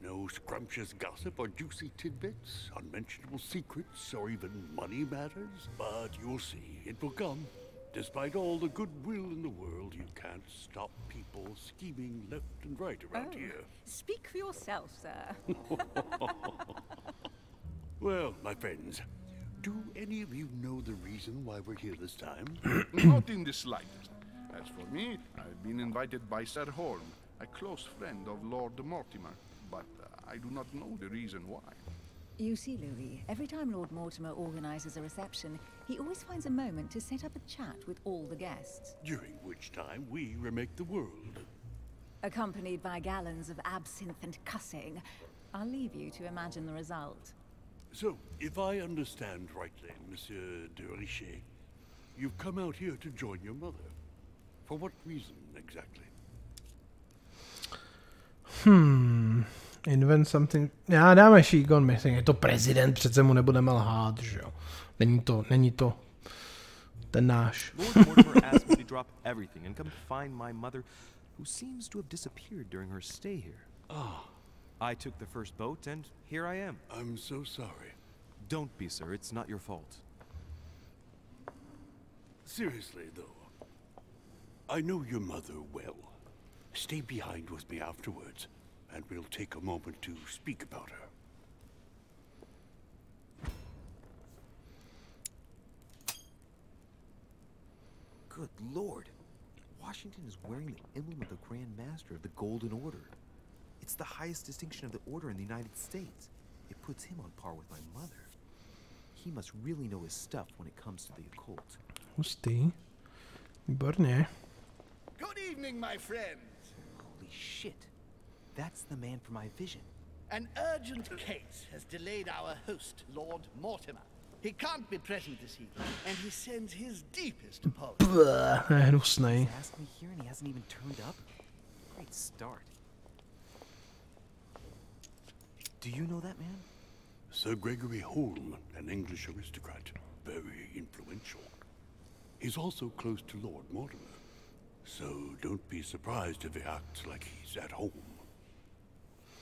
No scrumptious gossip or juicy tidbits, unmentionable secrets, or even money matters. But you'll see, it will come. Despite all the goodwill in the world, you can't stop people scheming left and right around Oh. here. Speak for yourself, sir. Well, my friends, do any of you know the reason why we're here this time? Not in the slightest. As for me, I've been invited by Sir Holm, a close friend of Lord Mortimer, but uh, I do not know the reason why. You see, Louis, every time Lord Mortimer organizes a reception, he always finds a moment to set up a chat with all the guests, During which time we remake the world. accompanied by gallons of absinthe and cussing. I'll leave you to imagine the result. So, if I understand rightly, Monsieur de Richet, you've come out here to join your mother. For what reason exactly? Hmm. Invent something. Já dáme she gone missing. Je to prezident, přece mu nebudeme lhát, že jo. Není to, není to ten náš. Lord Mortimer asked me to drop everything and come find my mother, who seems to have disappeared during her stay here. Ah, I took the first boat, and here I am. I'm so sorry. Don't be, sir. It's not your fault. Seriously, though, I know your mother well. Stay behind with me afterwards, and we'll take a moment to speak about her. Good lord. Washington is wearing the emblem of the Grand Master of the Golden Order. It's the highest distinction of the order in the United States. It puts him on par with my mother. He must really know his stuff when it comes to the occult. Hustý. Výborně. Good evening, my friends. Holy shit. That's the man for my vision. An urgent case has delayed our host, Lord Mortimer. He can't be present this evening, and he sends his deepest apologies. Bleh, je hnusnej. He's asked me here and he hasn't even turned up? Great start. Do you know that man? Sir Gregory Holm, an English aristocrat, very influential. He's also close to Lord Mortimer, so don't be surprised if he acts like he's at home.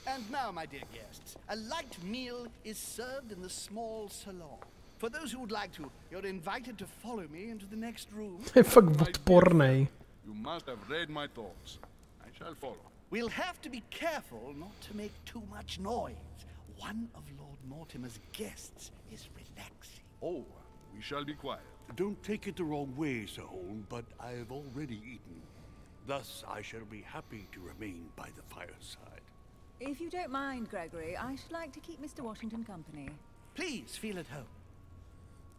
And now, my dear guests, a light meal is served in the small salon. For those who would like to, you're invited to follow me into the next room. Je fakt odpornej. You must have read my thoughts. I shall follow. We'll have to be careful not to make too much noise. One of Lord Mortimer's guests is relaxing. Oh, we shall be quiet. Don't take it the wrong way, Sir Holm, but I have already eaten. Thus, I shall be happy to remain by the fireside. If you don't mind, Gregory, I should like to keep Mr. Washington company. Please feel at home.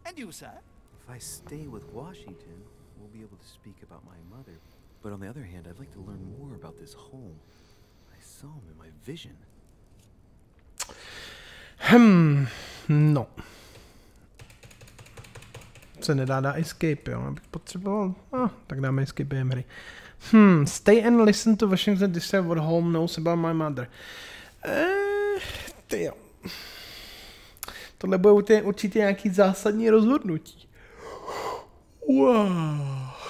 And you, sir? If I stay with Washington, we'll be able to speak about my mother. But on the other hand, I'd like to learn more about this home. I saw him in my vision. Hmm, no. Se nedá dá escape, jo. Abych potřeboval, ah, tak dáme escape během hry. Hmm, stay and listen to Washington DC what home knows about my mother. Eh, ty jo. Tohle bude určitě nějaký zásadní rozhodnutí. Wow,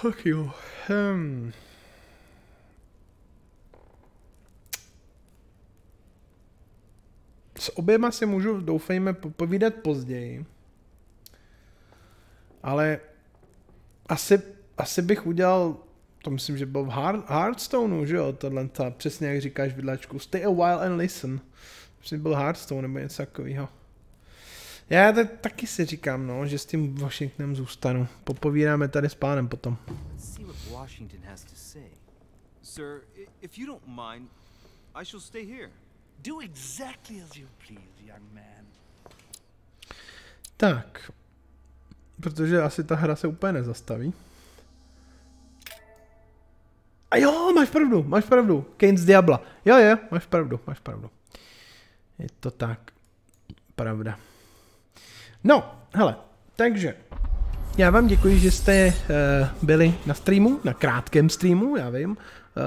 tak jo. Hmm. S oběma si můžu, doufejme, popovídat později. Ale asi, asi bych udělal, to myslím, že byl v Heart, Hearthstoneu, že jo, tohle, ta, přesně jak říkáš vidlačku, stay a while and listen. Myslím, byl Hearthstone nebo něco takového. Já tak, taky si říkám, no, že s tím Washingtonem zůstanu. Popovídáme tady s pánem potom. To. Sir, if you don't mind, I shall stay here. Do exactly as you please, young man. Tak, protože asi ta hra se úplně nezastaví. A jo, máš pravdu, máš pravdu. Kane z Diabla. Jo, jo, máš pravdu, máš pravdu. Je to tak. Pravda. No, hele, takže já vám děkuji, že jste uh, byli na streamu, na krátkém streamu, já vím, uh,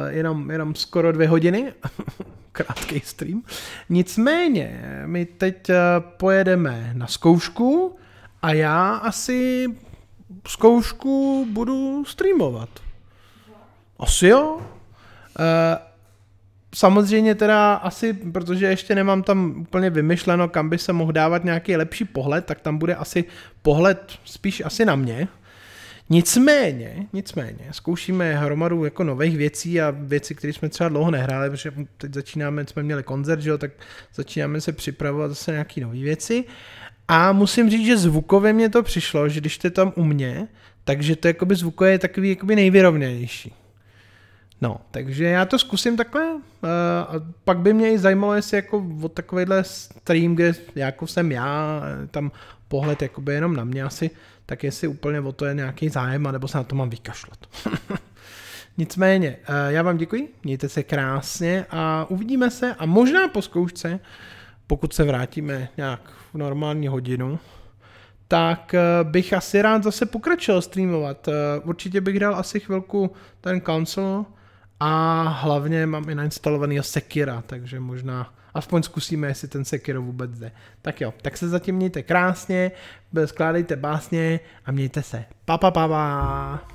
jenom, jenom skoro dvě hodiny, krátký stream. Nicméně, my teď uh, pojedeme na zkoušku a já asi zkoušku budu streamovat. Asi jo. Samozřejmě teda asi, protože ještě nemám tam úplně vymyšleno, kam by se mohl dávat nějaký lepší pohled, tak tam bude asi pohled spíš asi na mě. Nicméně, nicméně, zkoušíme hromadu jako nových věcí a věcí, které jsme třeba dlouho nehráli, protože teď začínáme, jsme měli koncert, že jo, tak začínáme se připravovat zase nějaké nové věci. A musím říct, že zvukově mě to přišlo, že když je tam u mě, takže to jakoby zvukově je takový jakoby nejvyrovněnější. No, takže já to zkusím takhle. Uh, a pak by mě i zajímalo, jestli jako od takovýhle stream, kde jako jsem já, tam pohled jakoby jenom na mě asi, tak jestli úplně o to je nějaký zájem, nebo se na to mám vykašlat. Nicméně, uh, já vám děkuji, mějte se krásně a uvidíme se a možná po zkoušce, pokud se vrátíme nějak v normální hodinu, tak bych asi rád zase pokračoval streamovat. Určitě bych dal asi chvilku ten console, a hlavně mám i nainstalovaný Sekira, takže možná aspoň zkusíme, jestli ten Sekiro vůbec jde. Tak jo, tak se zatím mějte krásně, skládejte básně a mějte se. Pa, pa, pa, pa.